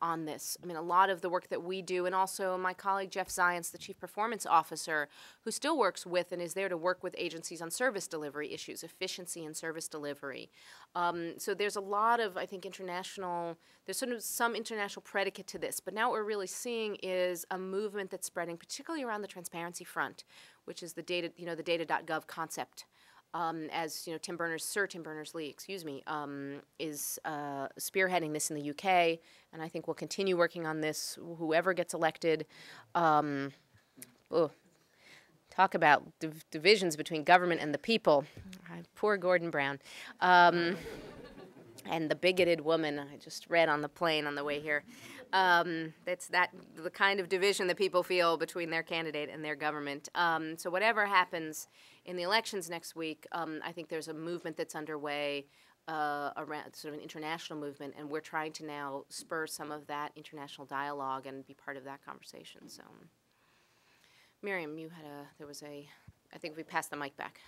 on this. I mean, a lot of the work that we do, and also my colleague Jeff Zients, the Chief Performance Officer, who still works with and is there to work with agencies on service delivery issues, efficiency and service delivery. Um, so there's a lot of, I think, international, there's sort of some international predicate to this. But now what we're really seeing is a movement that's spreading, particularly around the transparency front, which is the data, you know, the data.gov concept um, as you know, Tim Berners, Sir Tim Berners-Lee, excuse me, um, is uh, spearheading this in the UK, and I think we'll continue working on this. Whoever gets elected, um, oh, talk about div divisions between government and the people. Poor Gordon Brown. Um, and the bigoted woman I just read on the plane on the way here. Um, that's that the kind of division that people feel between their candidate and their government. Um, so whatever happens in the elections next week, um, I think there's a movement that's underway uh, around sort of an international movement, and we're trying to now spur some of that international dialogue and be part of that conversation. So, Miriam, you had a there was a, I think we passed the mic back.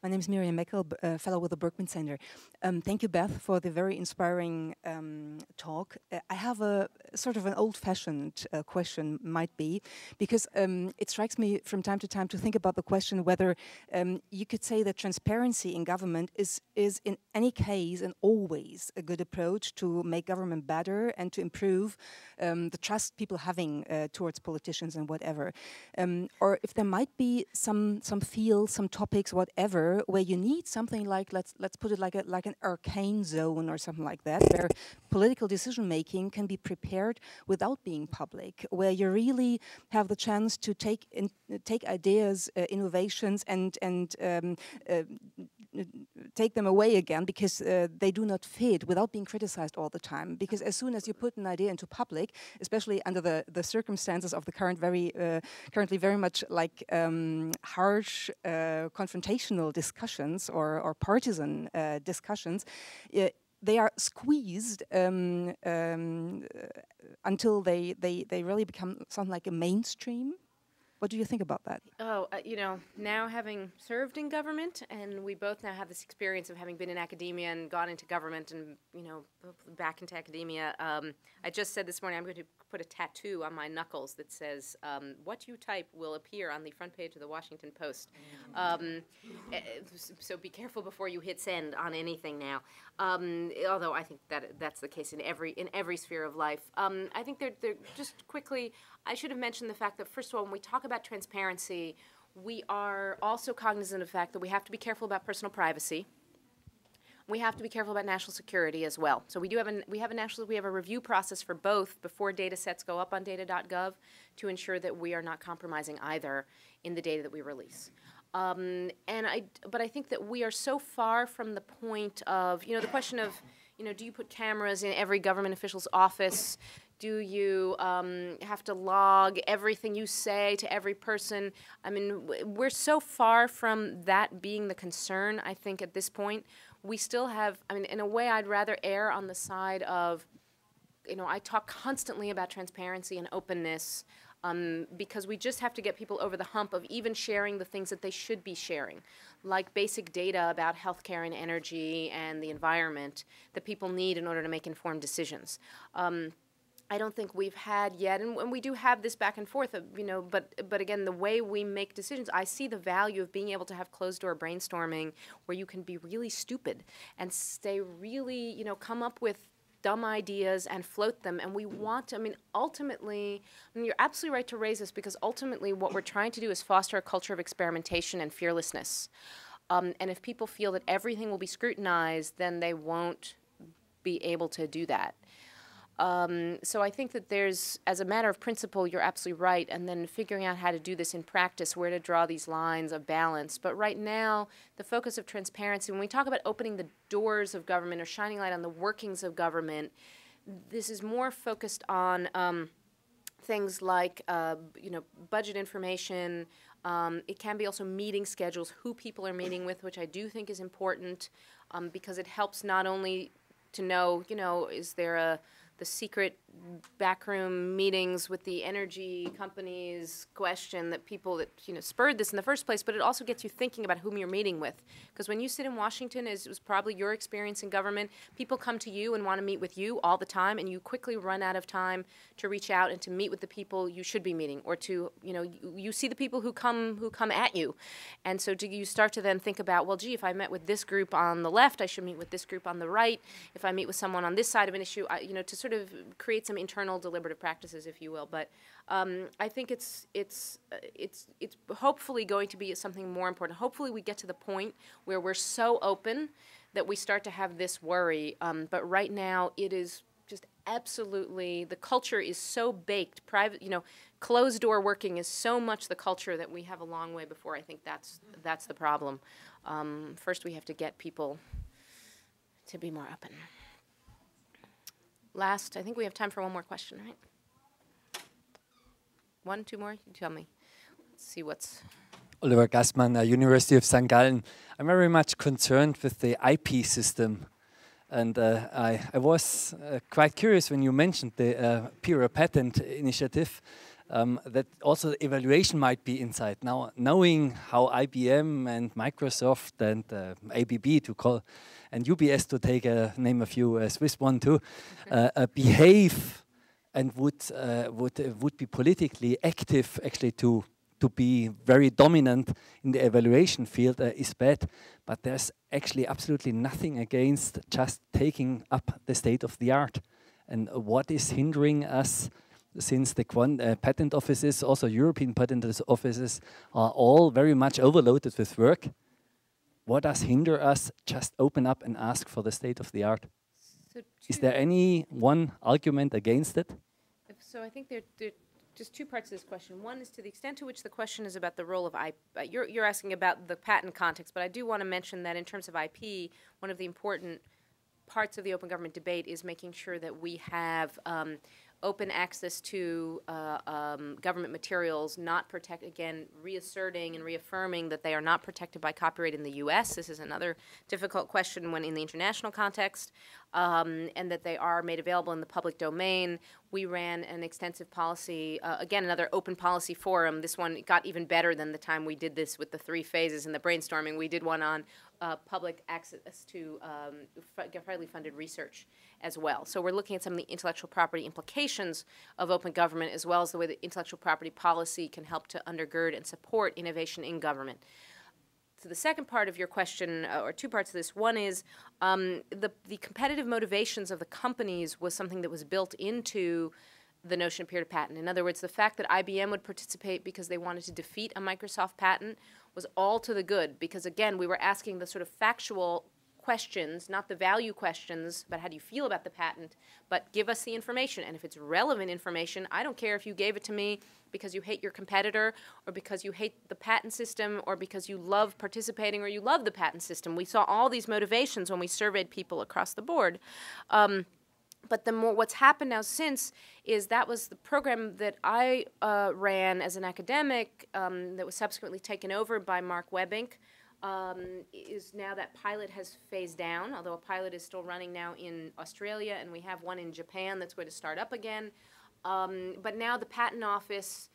My name is Miriam Meckel, uh, fellow with the Berkman Center. Um, thank you, Beth, for the very inspiring um, talk. Uh, I have a sort of an old-fashioned uh, question, might be, because um, it strikes me from time to time to think about the question whether um, you could say that transparency in government is is in any case and always a good approach to make government better and to improve um, the trust people having uh, towards politicians and whatever, um, or if there might be some some fields, some topics, whatever where you need something like let's let's put it like a like an arcane zone or something like that, where political decision making can be prepared without being public, where you really have the chance to take in, take ideas, uh, innovations, and and um, uh, take them away again because uh, they do not fit without being criticized all the time. Because as soon as you put an idea into public, especially under the, the circumstances of the current very uh, currently very much like um, harsh uh, confrontational discussions or, or partisan uh, discussions, they are squeezed um, um, until they, they, they really become something like a mainstream what do you think about that? Oh, uh, you know, now having served in government, and we both now have this experience of having been in academia and gone into government and, you know, back into academia. Um, I just said this morning I'm going to put a tattoo on my knuckles that says, um, What you type will appear on the front page of the Washington Post. Um, eh, so be careful before you hit send on anything now. Um, although I think that that's the case in every in every sphere of life. Um, I think they're, they're just quickly. I should have mentioned the fact that first of all, when we talk about transparency, we are also cognizant of the fact that we have to be careful about personal privacy. We have to be careful about national security as well. So we do have a we have a national we have a review process for both before data sets go up on data.gov to ensure that we are not compromising either in the data that we release. Um, and I, but I think that we are so far from the point of, you know, the question of, you know, do you put cameras in every government official's office? Do you um, have to log everything you say to every person? I mean, we're so far from that being the concern, I think, at this point. We still have, I mean, in a way, I'd rather err on the side of, you know, I talk constantly about transparency and openness um, because we just have to get people over the hump of even sharing the things that they should be sharing, like basic data about healthcare and energy and the environment that people need in order to make informed decisions. Um, I don't think we've had yet, and, and, we do have this back and forth, of, you know. But but again, the way we make decisions, I see the value of being able to have closed door brainstorming, where you can be really stupid and stay really, you know, come up with dumb ideas and float them. And we want to, I mean, ultimately, I mean, you're absolutely right to raise this because ultimately what we're trying to do is foster a culture of experimentation and fearlessness. Um, and if people feel that everything will be scrutinized, then they won't be able to do that. Um, so I think that there's, as a matter of principle, you're absolutely right, and then figuring out how to do this in practice, where to draw these lines of balance. But right now, the focus of transparency, when we talk about opening the doors of government or shining light on the workings of government, this is more focused on um, things like, uh, you know, budget information. Um, it can be also meeting schedules, who people are meeting with, which I do think is important um, because it helps not only to know, you know, is there a the secret backroom meetings with the energy companies question that people that you know spurred this in the first place but it also gets you thinking about whom you're meeting with. Because when you sit in washington as it was probably your experience in government people come to you and want to meet with you all the time and you quickly run out of time to reach out and to meet with the people you should be meeting or to you know you, you see the people who come who come at you. And so do you start to then think about well gee if i met with this group on the left i should meet with this group on the right. If i meet with someone on this side of an issue I, you know to sort of create some internal deliberative practices, if you will. But um, I think it's it's uh, it's it's hopefully going to be something more important. Hopefully, we get to the point where we're so open that we start to have this worry. Um, but right now, it is just absolutely the culture is so baked. Private, you know, closed door working is so much the culture that we have a long way before. I think that's that's the problem. Um, first, we have to get people to be more open last, I think we have time for one more question, right? One, two more? You tell me. Let's see what's. Oliver Gassmann, uh, University of St. Gallen. I'm very much concerned with the IP system. And uh, I, I, was uh, quite curious when you mentioned the uh, peer-to-patent initiative. Um, that also evaluation might be inside. Now, knowing how IBM and Microsoft and uh, ABB to call and UBS to take a name a few uh, Swiss one too uh, uh, behave and would uh, would uh, would be politically active actually to to be very dominant in the evaluation field uh, is bad, but there's actually absolutely nothing against just taking up the state of the art. And what is hindering us, since the uh, patent offices, also European patent offices, are all very much overloaded with work, what does hinder us just open up and ask for the state of the art? So is there any one argument against it? So I think there, there just two parts of this question. One is to the extent to which the question is about the role of IP. Uh, you're, you're asking about the patent context, but I do want to mention that in terms of IP, one of the important parts of the open government debate is making sure that we have um, open access to uh, um, government materials not protect again reasserting and reaffirming that they are not protected by copyright in the US this is another difficult question when in the international context um, and that they are made available in the public domain we ran an extensive policy uh, again another open policy forum this one got even better than the time we did this with the three phases in the brainstorming we did one on uh, public access to um, funded research as well. So we're looking at some of the intellectual property implications of open government as well as the way that intellectual property policy can help to undergird and support innovation in government. So the second part of your question, uh, or two parts of this, one is um, the, the competitive motivations of the companies was something that was built into the notion of peer-to-patent. In other words, the fact that IBM would participate because they wanted to defeat a Microsoft patent was all to the good because, again, we were asking the sort of factual questions, not the value questions about how do you feel about the patent, but give us the information. And if it's relevant information, I don't care if you gave it to me because you hate your competitor or because you hate the patent system or because you love participating or you love the patent system. We saw all these motivations when we surveyed people across the board. Um, but the more what's happened now since is that was the program that I uh, ran as an academic um, that was subsequently taken over by Mark Webbink um, is now that pilot has phased down, although a pilot is still running now in Australia, and we have one in Japan that's going to start up again. Um, but now the Patent Office,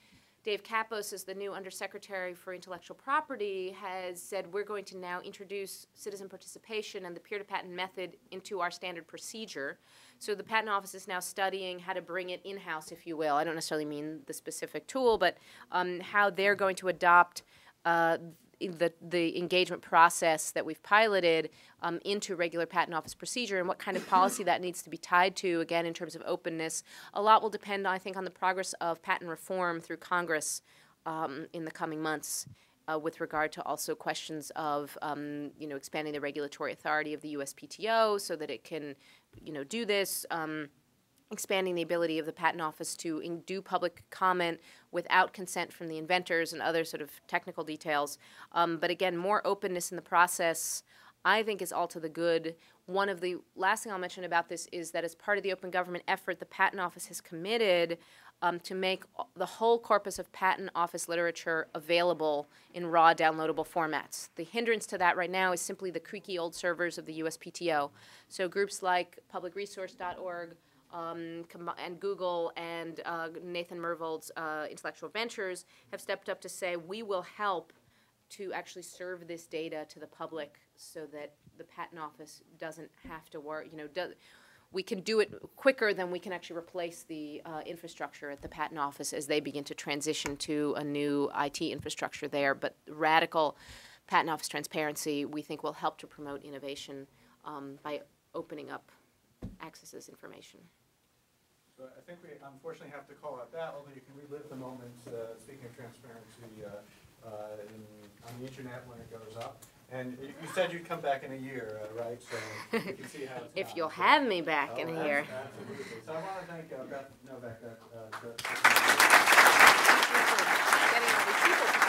Dave Kappos, is the new Undersecretary for Intellectual Property, has said we're going to now introduce citizen participation and the peer-to-patent method into our standard procedure. So the Patent Office is now studying how to bring it in-house, if you will. I don't necessarily mean the specific tool, but um, how they're going to adopt uh, the, the engagement process that we've piloted um, into regular patent office procedure and what kind of policy that needs to be tied to, again, in terms of openness. A lot will depend, I think, on the progress of patent reform through Congress um, in the coming months. Uh, with regard to also questions of um, you know expanding the regulatory authority of the USPTO so that it can you know do this. Um, expanding the ability of the patent office to do public comment without consent from the inventors and other sort of technical details. Um, but again, more openness in the process, I think, is all to the good. One of the last thing I'll mention about this is that as part of the open government effort, the patent office has committed um, to make the whole corpus of patent office literature available in raw downloadable formats. The hindrance to that right now is simply the creaky old servers of the USPTO. So groups like publicresource.org, um, and Google and uh, Nathan Myhrvold's uh, Intellectual Ventures have stepped up to say we will help to actually serve this data to the public so that the patent office doesn't have to worry, you know, we can do it quicker than we can actually replace the uh, infrastructure at the patent office as they begin to transition to a new IT infrastructure there. But radical patent office transparency, we think, will help to promote innovation um, by opening up access to this information. So I think we unfortunately have to call it that, although you can relive the moment, uh, speaking of transparency, uh, uh, in, on the internet when it goes up. And you said you'd come back in a year, uh, right? So you can see how it's If gone. you'll have me back Oh, in a year. Absolutely. So I want to thank uh, Beth Noveck. Uh, uh,